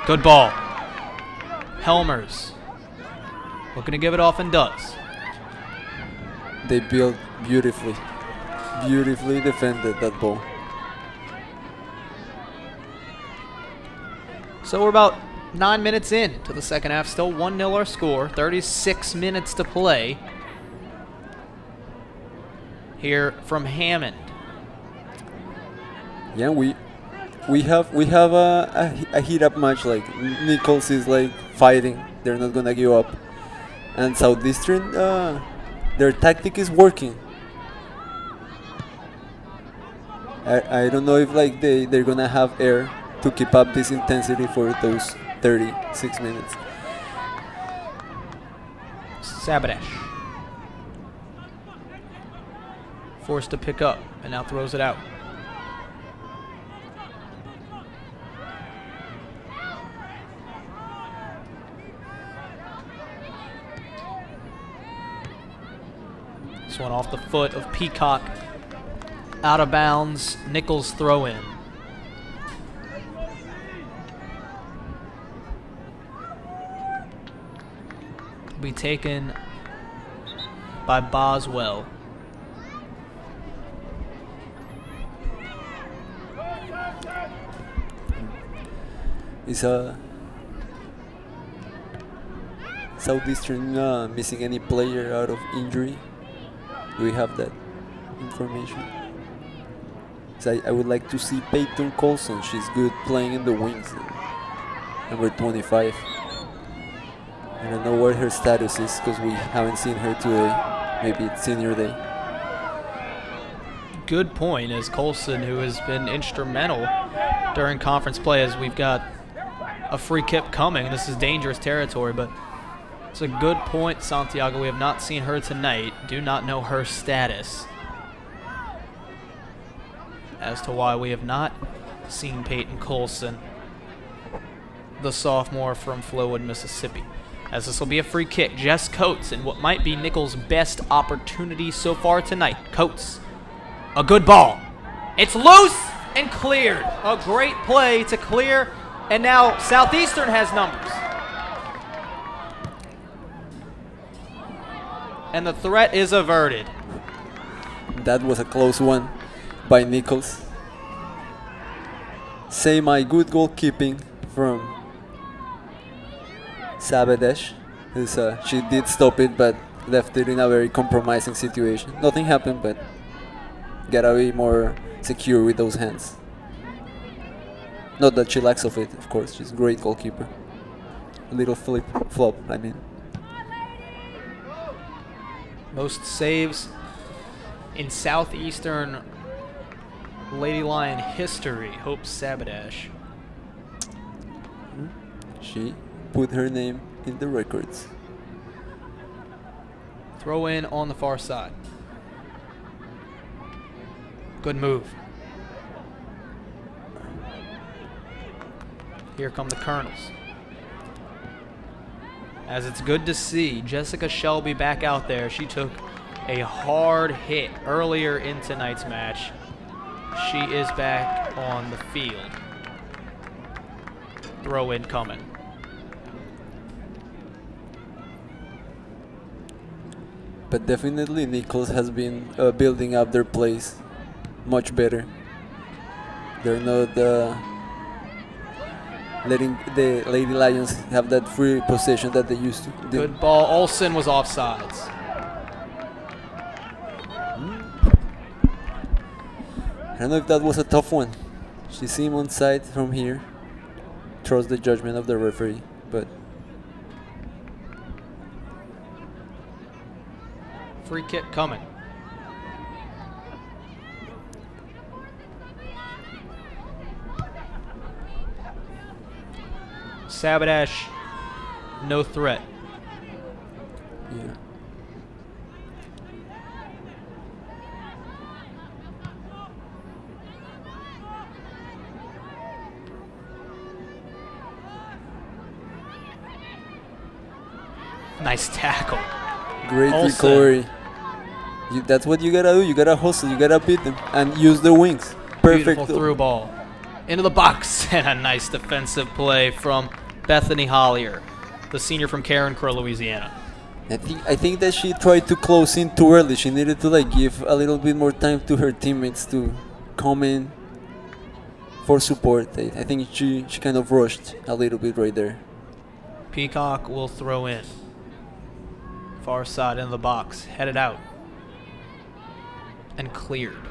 Good ball. Helmers. Looking to give it off and does. They built beautifully, beautifully defended that ball. So we're about nine minutes in to the second half. Still 1 0 our score. 36 minutes to play. Here from Hammond. Yeah, we we have we have a, a, a heat up match. Like Nicholls is like fighting; they're not gonna give up. And Southeastern, uh, their tactic is working. I, I don't know if like they they're gonna have air to keep up this intensity for those 36 minutes. Sabadash. Forced to pick up and now throws it out. This one off the foot of Peacock. Out of bounds. Nicholls throw in. Be taken by Boswell. Is uh, Southeastern uh, missing any player out of injury? Do we have that information? I, I would like to see Peyton Colson. She's good playing in the wings. Number 25. I don't know what her status is because we haven't seen her today. Maybe it's senior day. Good point, as Colson, who has been instrumental during conference play, as we've got a free kick coming. This is dangerous territory, but it's a good point, Santiago. We have not seen her tonight. Do not know her status as to why we have not seen Peyton Colson, the sophomore from Flowood, Mississippi. As this will be a free kick, Jess Coates in what might be Nicholls' best opportunity so far tonight. Coates, a good ball. It's loose and cleared. A great play to clear, and now Southeastern has numbers. And the threat is averted. That was a close one by Nicholls. Semi good goalkeeping from Sabadash. Who's, uh, she did stop it, but left it in a very compromising situation. Nothing happened, but gotta be more secure with those hands. Not that she lacks of it, of course. She's a great goalkeeper. A little flip flop, I mean. Most saves in Southeastern Lady Lion history. Hope Sabadash. She put her name in the records. Throw in on the far side. Good move. Here come the Colonels. As it's good to see Jessica Shelby back out there. She took a hard hit earlier in tonight's match. She is back on the field. Throw in coming. But definitely Nicholls has been uh, building up their plays much better. They're not uh, letting the Lady Lions have that free possession that they used to. They- Good ball. Olsen was offsides. I don't know if that was a tough one. She seemed on side from here. Trust the judgment of the referee, but Free kick coming. Sabadash, no threat. yeah. Nice tackle. Great Olsen. recovery. You, that's what you gotta do. You gotta hustle. You gotta beat them and use the wings. Perfect. Beautiful through ball. Into the box. (laughs) And a nice defensive play from Bethany Hollier, the senior from Carencro, Louisiana. I think I think that she tried to close in too early. She needed to like give a little bit more time to her teammates to come in for support. I, I think she she kind of rushed a little bit right there. Peacock will throw in. Far side in the box. Headed out. And cleared.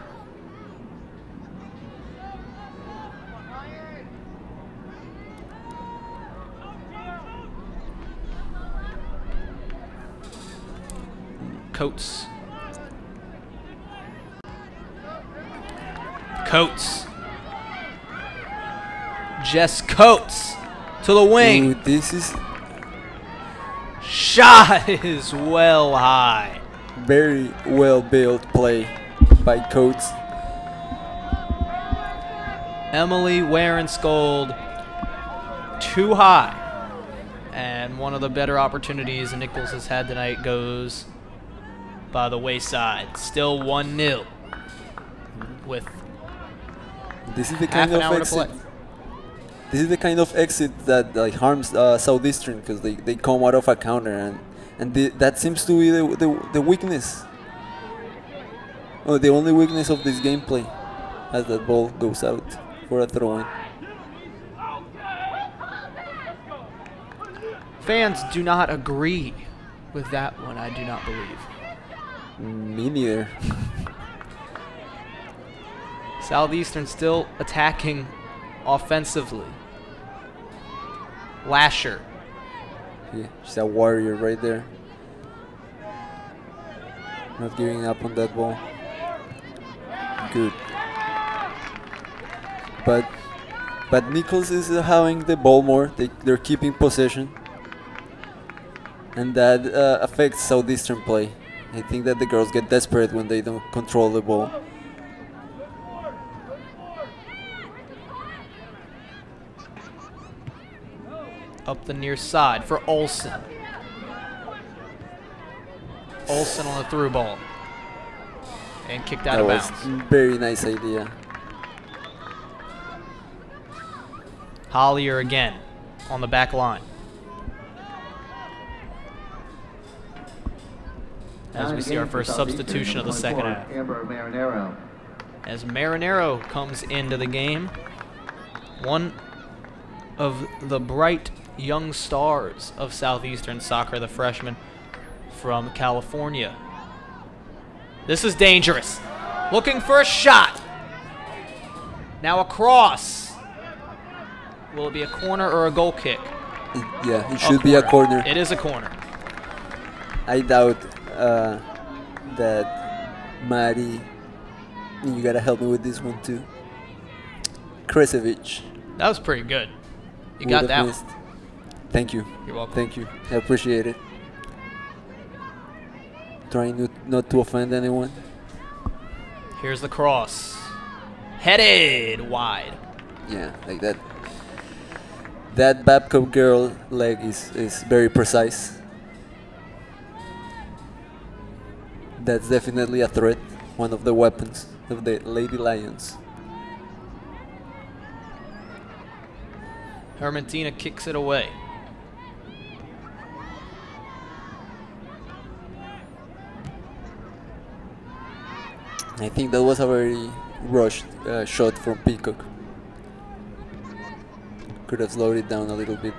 Coates. Coates. Jess Coates to the wing. This is Shot is well high. very well built play by Coates. Emily Warenskold too high. And one of the better opportunities Nicholls has had tonight goes by the wayside. Still 1 0 with This is the kind of exit. This is the kind of exit that like harms uh, Southeastern because they, they come out of a counter and and the, that seems to be the, the the weakness. Oh, the only weakness of this gameplay, as that ball goes out for a throw-in. Fans do not agree with that one, I do not believe. Me neither. Southeastern still attacking offensively. Lasher. Yeah, she's a warrior right there. Not giving up on that ball. Good. But but Nicholls is having the ball more. They they're keeping possession, and that uh, affects Southeastern play. I think that the girls get desperate when they don't control the ball. up the near side for Olson. Olson on the through ball. And kicked out that of was bounds. very nice idea. Hollier again on the back line. As we see our first substitution of the second half. Amber Marinero. As Marinero comes into the game, one of the bright young stars of Southeastern soccer, the freshman from California. This is dangerous. Looking for a shot. Now a cross. Will it be a corner or a goal kick? Yeah, it should be a corner. It is a corner. I doubt uh, that Mari. You gotta help me with this one too. Kresevic. That was pretty good. You got that missed. Thank you. You're welcome. Thank you. I appreciate it. Trying not, not to offend anyone. Here's the cross. Headed wide. Yeah, like that. That Babcock girl leg is, is very precise. That's definitely a threat. One of the weapons of the Lady Lions. Hermantina kicks it away. I think that was a very rushed uh, shot from Peacock. Could have slowed it down a little bit.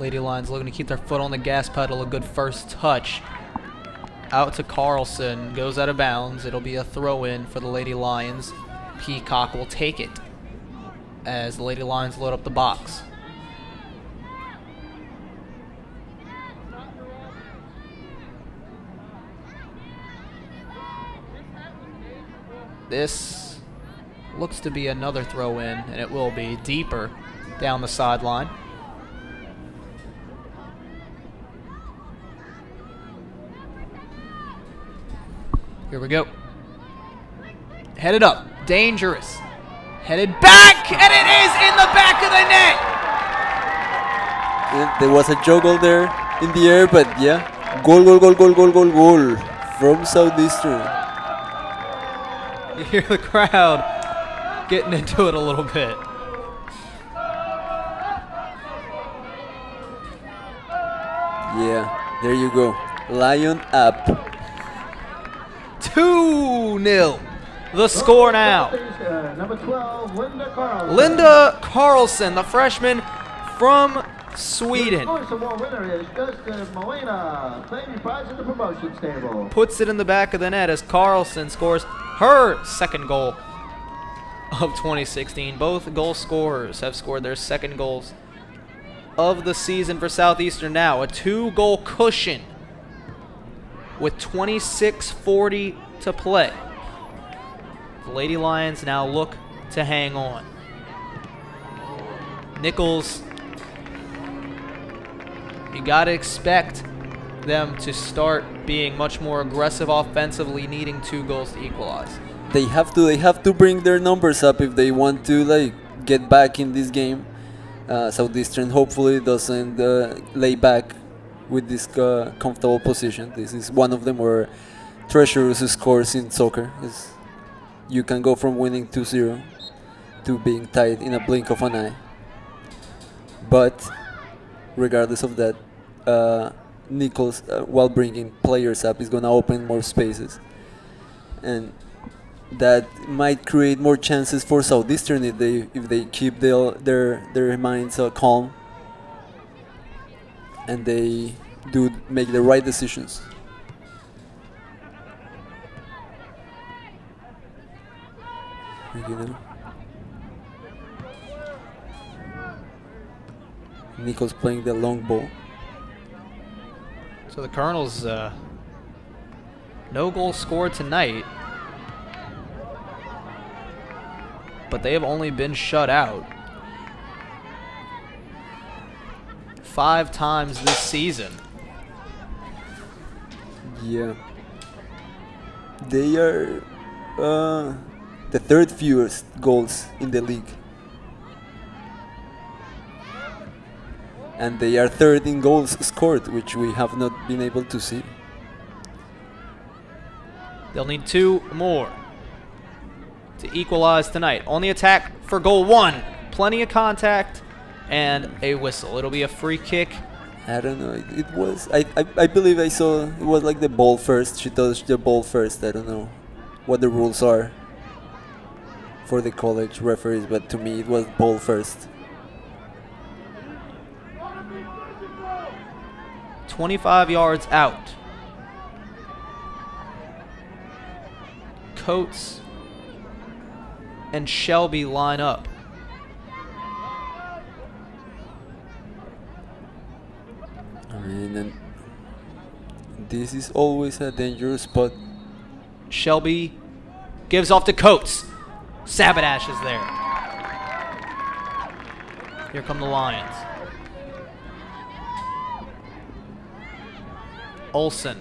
Lady Lions looking to keep their foot on the gas pedal. A good first touch. Out to Carlson. Goes out of bounds. It'll be a throw in for the Lady Lions. Peacock will take it as the Lady Lions load up the box. This looks to be another throw in, and it will be deeper down the sideline. Here we go. Headed up. Dangerous. Headed back, and it is in the back of the net. There was a juggle there in the air, but yeah, Goal, goal, goal, goal, goal, goal, goal from Southeastern. You hear the crowd getting into it a little bit. Yeah, there you go. Lion up. 2 0. The score now. Number 12, Linda Carlson. Linda Carlson, the freshman from Sweden, The first award winner is Justin Molina, claiming prize at the promotions table. puts it in the back of the net as Carlson scores her second goal of 2016. Both goal scorers have scored their second goals of the season for Southeastern now. A two goal cushion with 26.40 to play. The Lady Lions now look to hang on. Nicholls, you got to expect them to start being much more aggressive offensively, needing two goals to equalize. They have to. They have to bring their numbers up if they want to like get back in this game. Uh, Southeastern hopefully doesn't uh, lay back with this uh, comfortable position. This is one of the more treacherous scores in soccer. Is you can go from winning 2-0 to being tied in a blink of an eye. But regardless of that, uh, Nicholls, uh, while bringing players up, is gonna open more spaces, and that might create more chances for Southeastern if they if they keep their their their minds uh, calm and they do make the right decisions. Nicholls playing the long ball. So the Colonels, uh, no goal scored tonight, but they have only been shut out five times this season. Yeah. They are uh, the third fewest goals in the league. And they are third in goals scored, which we have not been able to see. They'll need two more to equalize tonight. On the attack for goal one, plenty of contact and a whistle. It'll be a free kick. I don't know. It, it was. I, I I believe I saw it was like the ball first. She touched the ball first. I don't know what the rules are for the college referees, but to me it was ball first. 25 yards out. Coates and Shelby line up. I mean, and this is always a dangerous spot. Shelby gives off to Coates. Sabadash is there. Here come the Lions. Olson.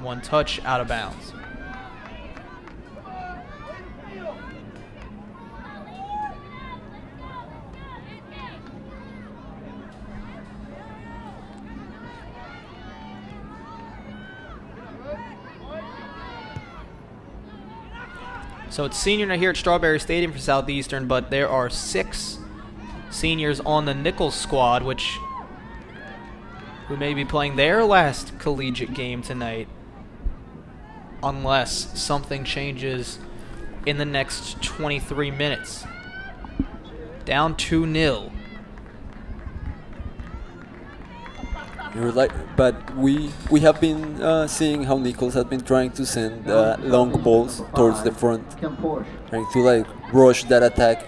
One touch out of bounds. So it's senior night here at Strawberry Stadium for Southeastern, but there are six seniors on the Nicholls squad, which who may be playing their last collegiate game tonight, unless something changes in the next 23 minutes. Down 2 0. Like, but we we have been uh, seeing how Nicholls has been trying to send uh, long balls towards the front, trying to like rush that attack,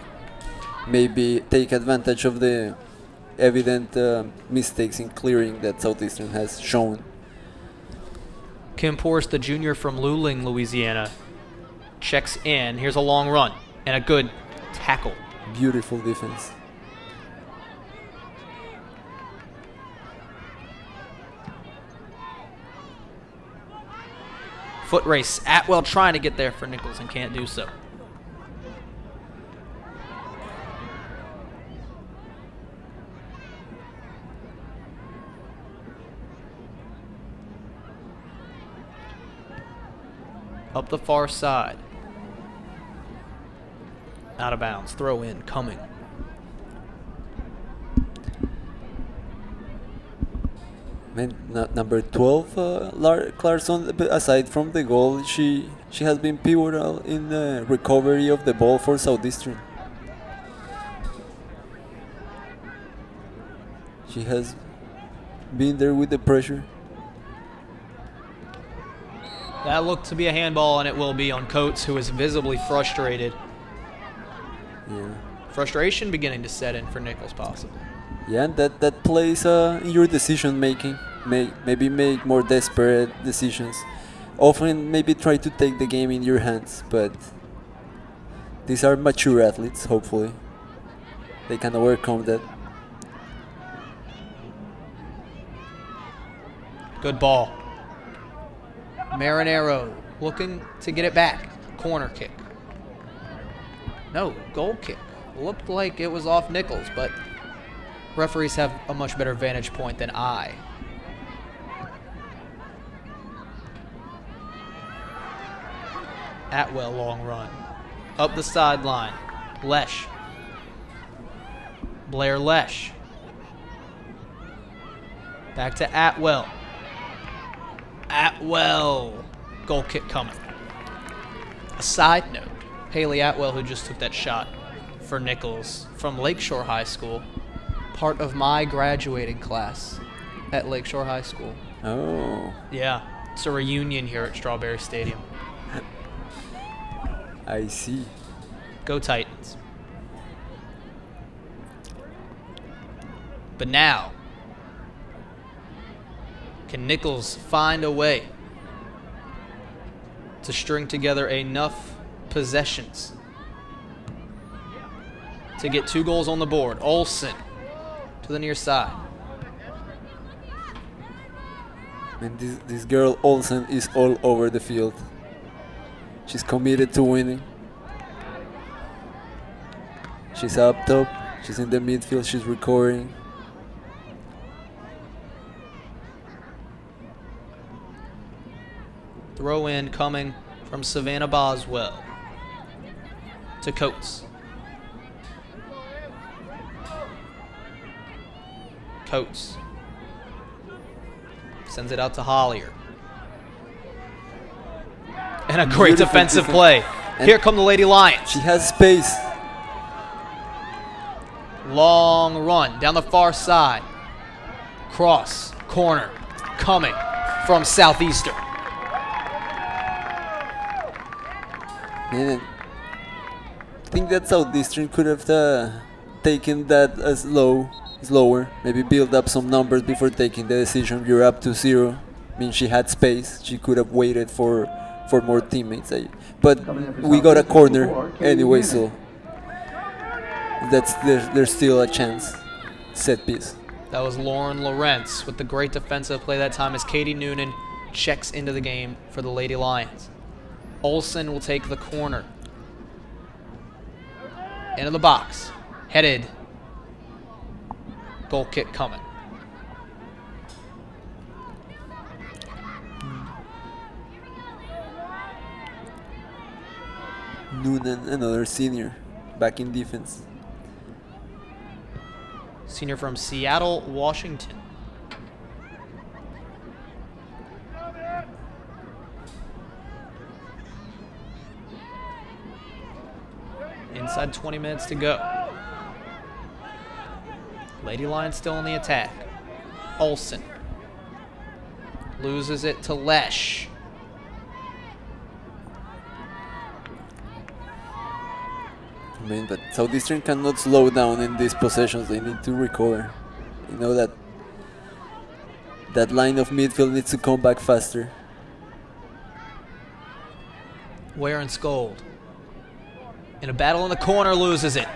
maybe take advantage of the evident uh, mistakes in clearing that Southeastern has shown. Kim Porce, the junior from Luling, Louisiana, checks in. Here's a long run and a good tackle. Beautiful defense. foot race. Atwell trying to get there for Nicholls and can't do so. Up the far side. Out of bounds. Throw in coming. Number 12, uh, Lar- Clarkson, aside from the goal, she she has been pivotal in the recovery of the ball for Southeastern. She has been there with the pressure. That looked to be a handball, and it will be on Coates, who is visibly frustrated. Yeah. Frustration beginning to set in for Nicholls, possibly. Yeah, and that that plays uh, in your decision making. May maybe make more desperate decisions. Often maybe try to take the game in your hands, but these are mature athletes. Hopefully, they can overcome that. Good ball. Marinero looking to get it back. Corner kick. No, goal kick. Looked like it was off Nicholls, but referees have a much better vantage point than I. Atwell long run. Up the sideline. Lesh. Blair Lesh. Back to Atwell. Atwell. Goal kick coming. A side note Haley Atwell, who just took that shot for Nicholls from Lakeshore High School, part of my graduating class at Lakeshore High School. Oh, Yeah, it's a reunion here at Strawberry Stadium. I see. Go Titans. But now, can Nicholls find a way to string together enough possessions to get two goals on the board? Olsen to the near side. And this this girl Olsen is all over the field. She's committed to winning. She's up top. She's in the midfield. She's recovering. Throw in coming from Savannah Boswell to Coates. Coates sends it out to Hollier. And a great Beautiful defensive defense. play. And- Here come the Lady Lions. She has space. Long run down the far side. Cross, corner, coming from Southeastern. Man, I think that Southeastern could have uh, taken that as low, slower. Maybe build up some numbers before taking the decision. You're up to zero. I mean, she had space. She could have waited for for more teammates. But we got a corner anyway, so that's there's there's still a chance. Set piece. That was Lauren Lawrence with the great defensive play that time as Katie Noonan checks into the game for the Lady Lions. Olsen will take the corner. Into the box. Headed. Goal kick coming. Noonan, another senior, back in defense. Senior from Seattle, Washington. Inside 20 minutes to go. Lady Lions still in the attack. Olsen loses it to Lesh. I mean, but Southeastern cannot slow down in these possessions. They need to recover. You know that that line of midfield needs to come back faster. Warenskold. In a battle in the corner, loses it.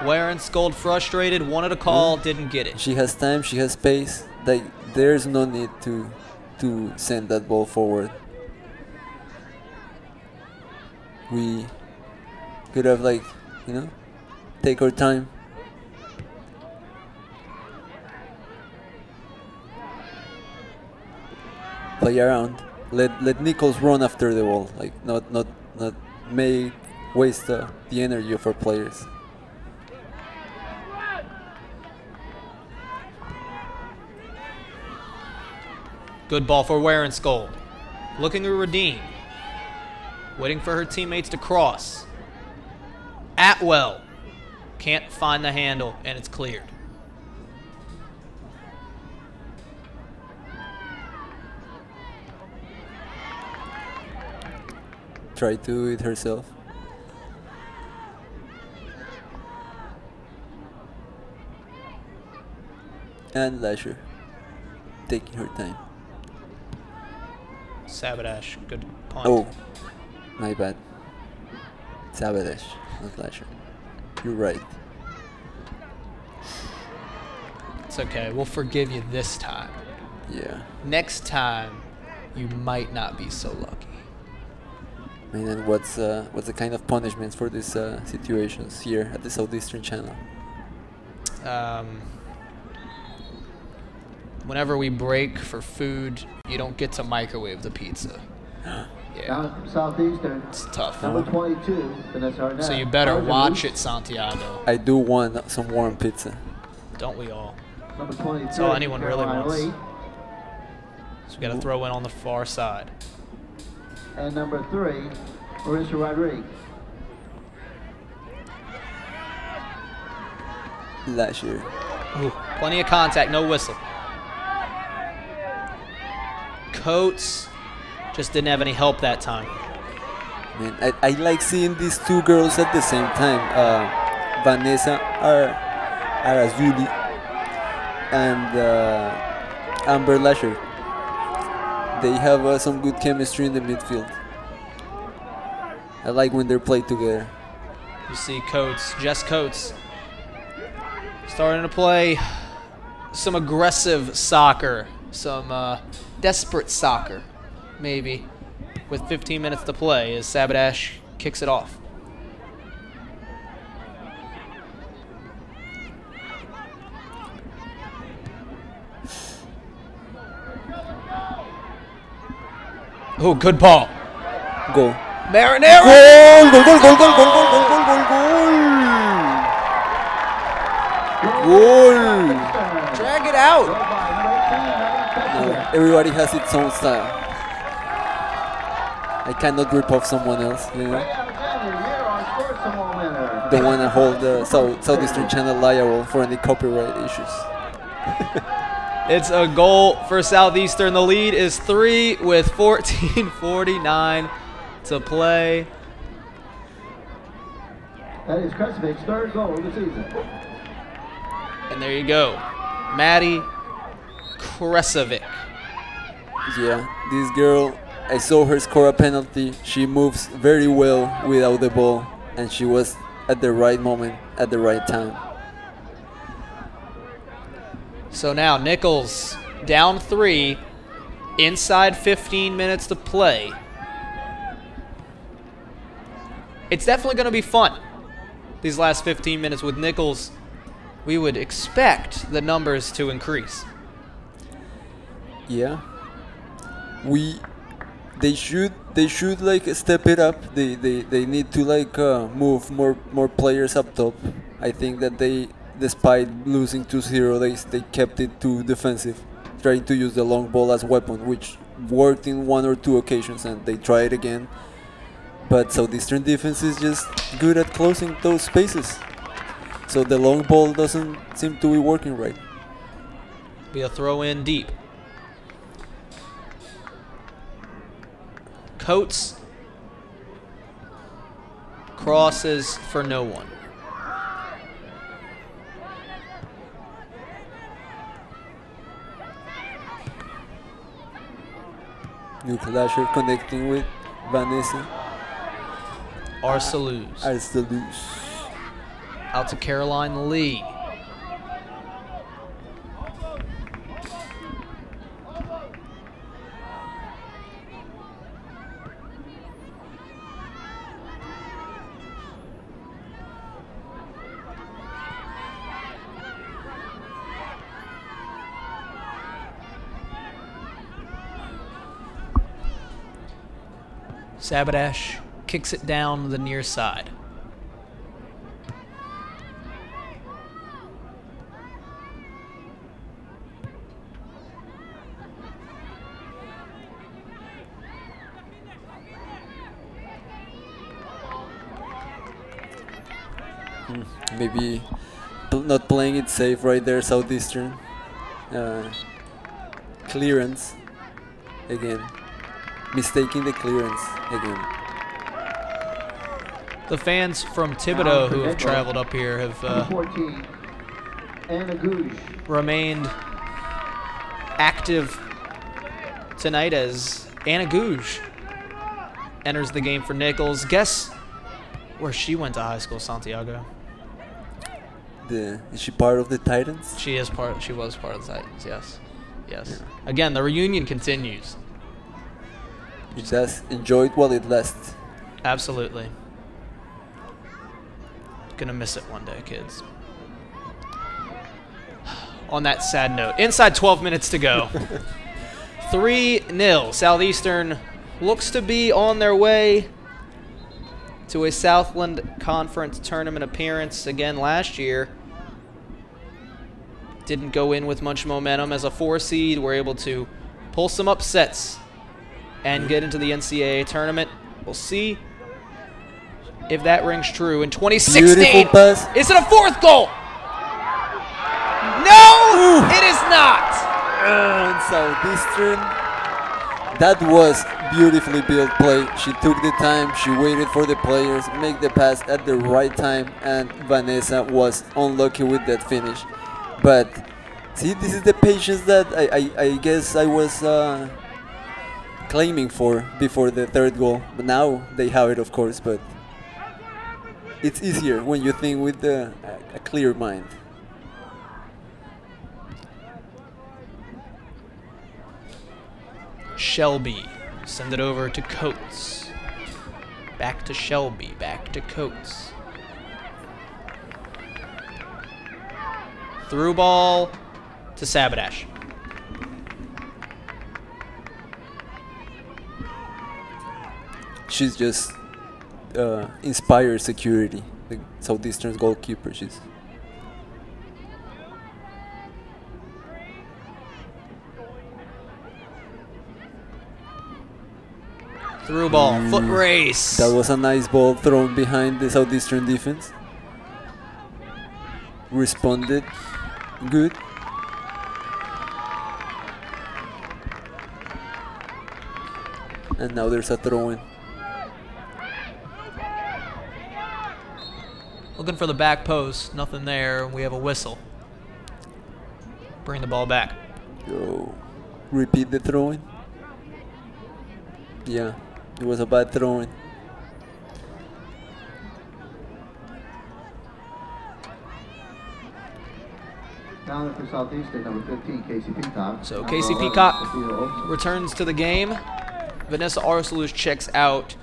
Warenskold frustrated, wanted a call, didn't get it. She has time. She has space. Like there's no need to to send that ball forward. We could have like you know take our time. Play around let let Nicholls run after the ball, like not not not make waste uh, the energy of our players. Good ball for Warenskold. Looking to redeem. Waiting for her teammates to cross. Atwell. Can't find the handle, and it's cleared. Try to do it herself. And Lasher taking her time. Sabadash. Good punt. Oh, my bad. Sabadash, not Lasher. You're right. It's okay. We'll forgive you this time. Yeah. Next time, you might not be so lucky. I mean, and what's uh, what's the kind of punishments for these uh, situations here at the Southeastern Channel? Um, whenever we break for food, you don't get to microwave the pizza. (gasps) Yeah, Southeastern, it's tough. number 22, Vanessa So you better watch it, Santiago. I do want some warm pizza. Don't we all? Number 23, That's all anyone really wants. Lee. So we got to throw in on the far side. And number three, Marissa Rodriguez. Lasher. Ooh, plenty of contact, no whistle. Coates just didn't have any help that time. Man, I, I like seeing these two girls at the same time. Uh, Vanessa Ar- Arazuli and uh, Amber Lasher. They have uh, some good chemistry in the midfield. I like when they're played together. You see Coates, Jess Coates, starting to play some aggressive soccer, some uh, desperate soccer, maybe, with 15 minutes to play as Sabadash kicks it off. Oh, good ball. Goal. Marinero! Goal! Goal! Goal! Goal! Goal! Goal! Goal! Goal! Goal! Goal! Goal! Drag it out. No, everybody has its own style. I cannot rip off someone else, you know. Don't want to hold the South, Southeastern Channel liable for any copyright issues. (laughs) It's a goal for Southeastern. The lead is three with 14:49 (laughs) to play. That is Kresovic's third goal of the season. And there you go. Maddie Kresovic. Yeah, this girl, I saw her score a penalty. She moves very well without the ball, and she was at the right moment at the right time. So now Nicholls down three, inside 15 minutes to play. It's definitely going to be fun. These last 15 minutes with Nicholls, we would expect the numbers to increase. Yeah, we, they should they should like step it up. They they, they need to like uh, move more more players up top. I think that they, despite losing 2-0, they they kept it too defensive, trying to use the long ball as weapon, which worked in one or two occasions, and they it again. But Southeastern defense is just good at closing those spaces. So the long ball doesn't seem to be working right. Be a throw in deep. Coates crosses for no one. Nuke Lasher connecting with Vanessa Arzaluz. Arcelus. Out to Caroline Lee. Sabadash kicks it down the near side. Maybe not playing it safe right there, Southeastern. Uh, clearance again. Mistaking the clearance again. The fans from Thibodaux who have traveled up here have uh, 14, Anna Gouge. remained active tonight as Anna Gouge enters the game for Nicholls. Guess where she went to high school, Santiago. The is she part of the Titans? She is part. She was part of the Titans. Yes, yes. Again, the reunion continues. You just enjoy it while it lasts. Absolutely. Gonna miss it one day, kids. On that sad note, inside 12 minutes to go. (laughs) 3 0. Southeastern looks to be on their way to a Southland Conference tournament appearance again last year. Didn't go in with much momentum as a four seed. We're able to pull some upsets and get into the NCAA tournament. We'll see if that rings true in 2016. Beautiful pass. Is it a fourth goal? No, it is not. And Southeastern. That was beautifully built play. She took the time, she waited for the players, make the pass at the right time, and Vanessa was unlucky with that finish. But see, this is the patience that I, I, I guess I was uh, claiming for before the third goal. But now they have it, of course. But it's easier when you think with the, a, a clear mind. Shelby. Send it over to Coates. Back to Shelby. Back to Coates. Through ball to Sabadash. She's just uh, inspires security. The Southeastern's goalkeeper. She's Through ball. Foot race. that was a nice ball thrown behind the Southeastern defense. Responded good. And now there's a throw in. Looking for the back post. Nothing there. We have a whistle. Bring the ball back. Yo, repeat the throwing. Yeah, it was a bad throwing. Down for Southeastern, number 15, Casey Peacock. So Casey Peacock returns to the game. Vanessa Arzaluz checks out.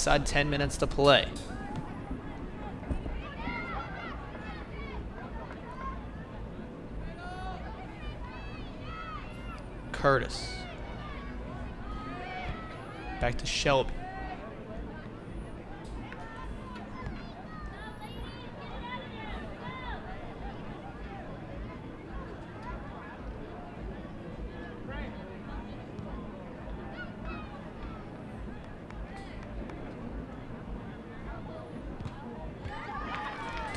Inside 10 minutes to play. Curtis. Back to Shelby.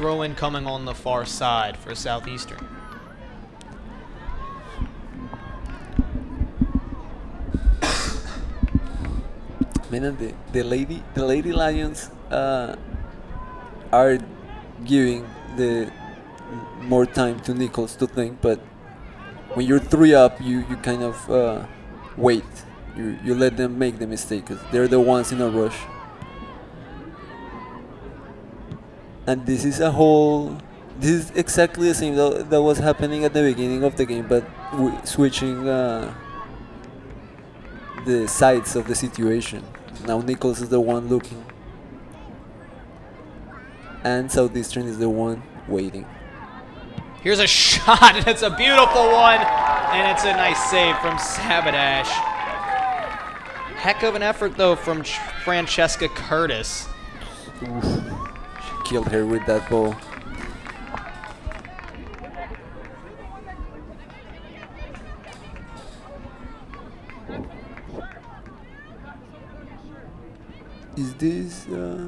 Throw in coming on the far side for Southeastern. Man, the, the lady the Lady Lions uh, are giving the more time to Nicholls to think, but when you're three up, you, you kind of uh, wait. You you let them make the mistake 'cause they're the ones in a rush. And this is a whole. This is exactly the same that, that was happening at the beginning of the game, but switching uh, the sides of the situation. Now Nicholls is the one looking, and Southeastern is the one waiting. Here's a (laughs) shot, and it's a beautiful one. And it's a nice save from Sabadash. Heck of an effort, though, from Francesca Curtis. Oof. Killed her with that ball. Is this uh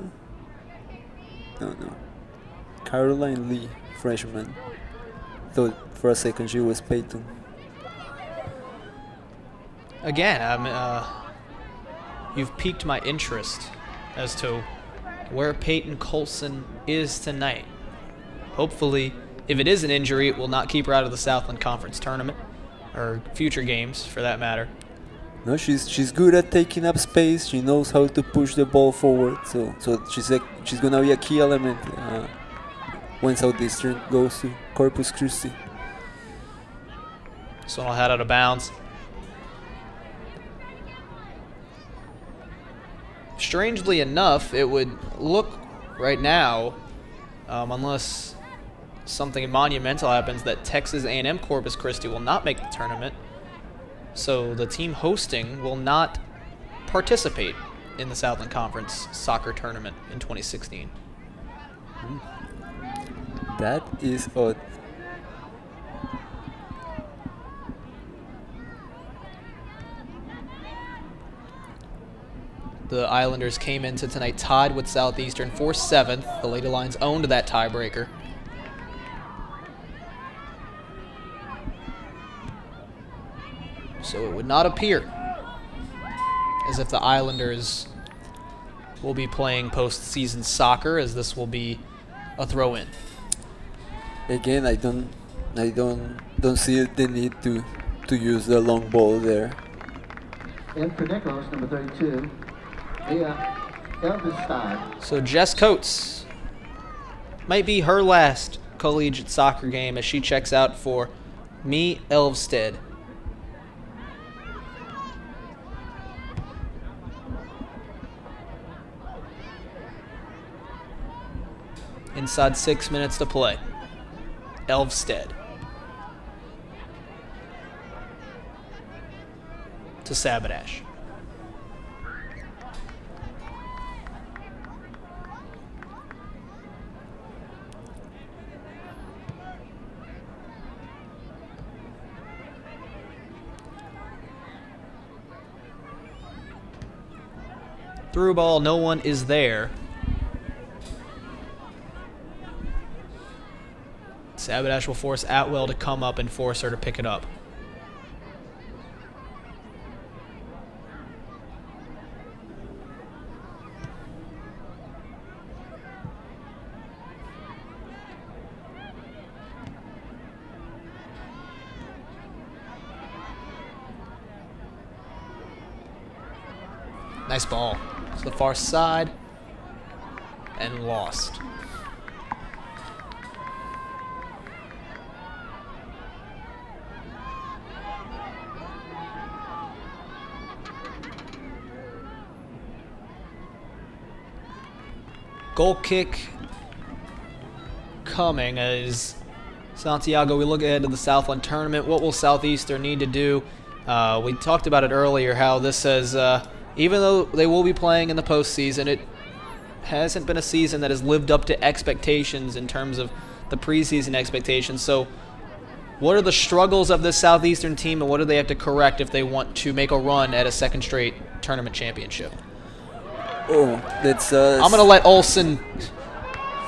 no no. Caroline Lee freshman. Thought for a second she was Peyton Again, um, uh, you've piqued my interest as to where Peyton Colson is tonight. Hopefully, if it is an injury, it will not keep her out of the Southland Conference tournament or future games, for that matter. No, she's she's good at taking up space. She knows how to push the ball forward. So so she's a, she's gonna be a key element uh, when Southeastern goes to Corpus Christi. So I'll head out of bounds. Strangely enough, it would look right now, um, unless something monumental happens, that Texas A&M Corpus Christi will not make the tournament. So the team hosting will not participate in the Southland Conference soccer tournament in 2016. That is odd. The Islanders came into tonight tied with Southeastern for seventh. The Lady Lions owned that tiebreaker. So it would not appear as if the Islanders will be playing postseason soccer, as this will be a throw-in. Again, I don't I don't don't see the need to to use the long ball there. And for Nicholls, number 32, So Jess Coates might be her last collegiate soccer game as she checks out for me Elvstead. Inside six minutes to play. Elvstead. To Sabadash. Through ball, no one is there. Sabadash will force Atwell to come up and force her to pick it up. Nice ball. To the far side. And lost. Goal kick coming as Santiago, we look ahead to the Southland tournament. What will Southeastern need to do? Uh, we talked about it earlier, how this has, uh, even though they will be playing in the postseason, it hasn't been a season that has lived up to expectations in terms of the preseason expectations. So, what are the struggles of this Southeastern team, and what do they have to correct if they want to make a run at a second straight tournament championship? Oh, that's uh. I'm going to let Olsen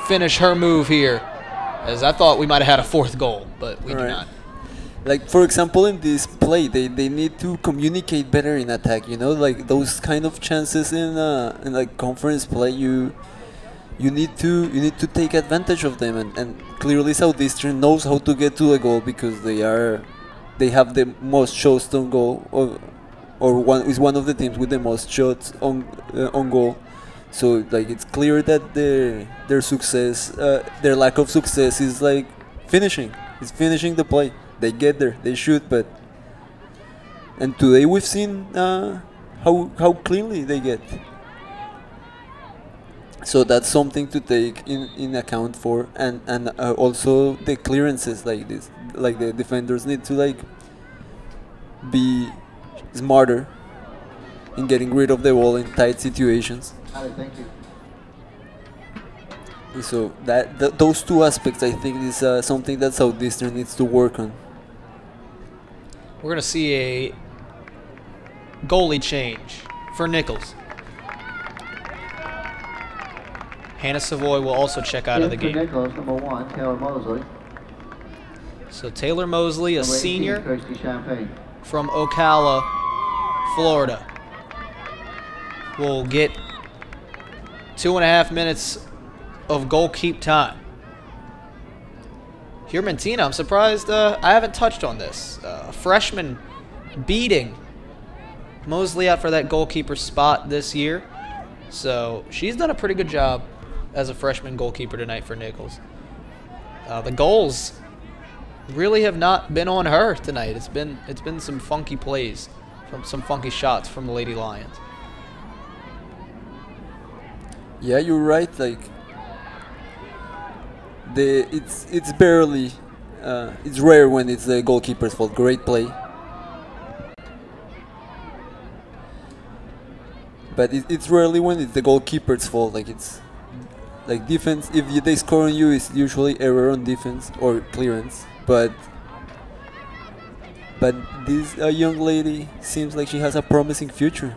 finish her move here, as I thought we might have had a fourth goal, but we do Alright. not. Like for example in this play they, they need to communicate better in attack you know? Like those kind of chances in uh in like conference play you you need to you need to take advantage of them. And, and clearly southeastern knows how to get to a goal because they are they have the most shots on goal or or one is one of the teams with the most shots on uh, on goal. So like it's clear that their their success uh, their lack of success is like finishing. It's finishing the play they get there they shoot but and today we've seen uh, how how cleanly they get so that's something to take in, in account for and and uh, also the clearances like this like the defenders need to like be smarter in getting rid of the ball in tight situations. Thank you. So that th- those two aspects, I think, is uh, something that Southeastern needs to work on. We're going to see a goalie change for Nicholls. Hannah Savoy will also check out of the game. Nicholls, number one, Taylor Mosley. So Taylor Mosley, a senior from Ocala, Florida, will get two and a half minutes of goal keep time. Huermantina, I'm surprised uh, I haven't touched on this. Uh, freshman beating Mosley out for that goalkeeper spot this year. So she's done a pretty good job as a freshman goalkeeper tonight for Nicholls. Uh, the goals really have not been on her tonight. It's been it's been some funky plays, from some funky shots from the Lady Lions. Yeah, you're right. Like it's it's barely uh, it's rare when it's the goalkeeper's fault. Great play, but it, it's rarely when it's the goalkeeper's fault. Like it's like defense. If they score on you, it's usually error on defense or clearance. But but this uh, young lady seems like she has a promising future.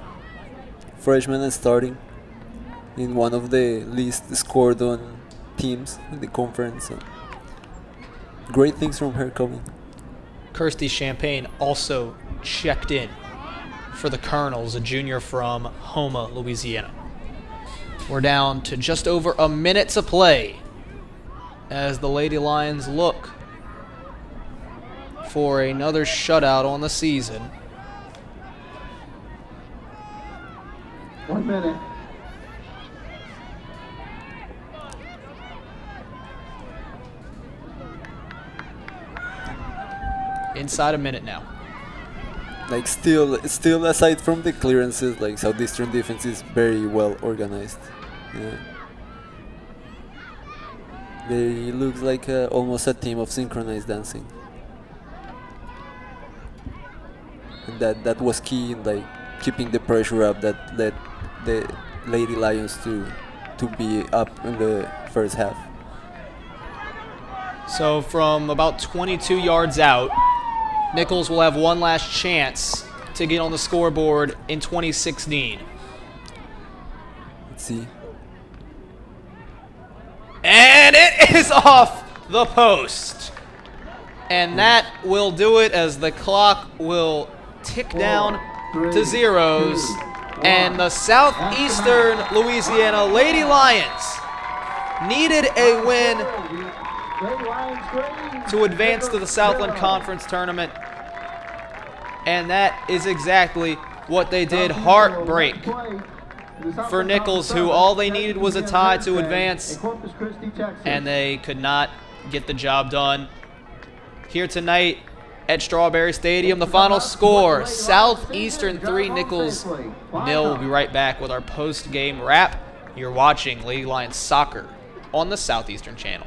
Freshman and starting in one of the least scored on teams in the conference. So great things from her coming. Kirsty Champagne also checked in for the Colonels, a junior from Houma, Louisiana. We're down to just over a minute to play as the Lady Lions look for another shutout on the season. One minute. Inside a minute now. Like still, still aside from the clearances, like Southeastern defense is very well organized. Yeah. They look like uh, almost a team of synchronized dancing. And that that was key in like keeping the pressure up that led the Lady Lions to to be up in the first half. So from about 22 yards out, Nicholls will have one last chance to get on the scoreboard in 2016. Let's see. And it (laughs) is off the post. And that will do it as the clock will tick down to zeros. And the Southeastern Louisiana Lady Lions needed a win Lady Lions green. To advance to the Southland Conference tournament. And that is exactly what they did. Heartbreak for Nicholls, who all they needed was a tie to advance, and they could not get the job done. Here tonight at Strawberry Stadium, the final score Southeastern 3, Nicholls nil. We'll be right back with our post game wrap. You're watching Lady Lions Soccer on the Southeastern Channel.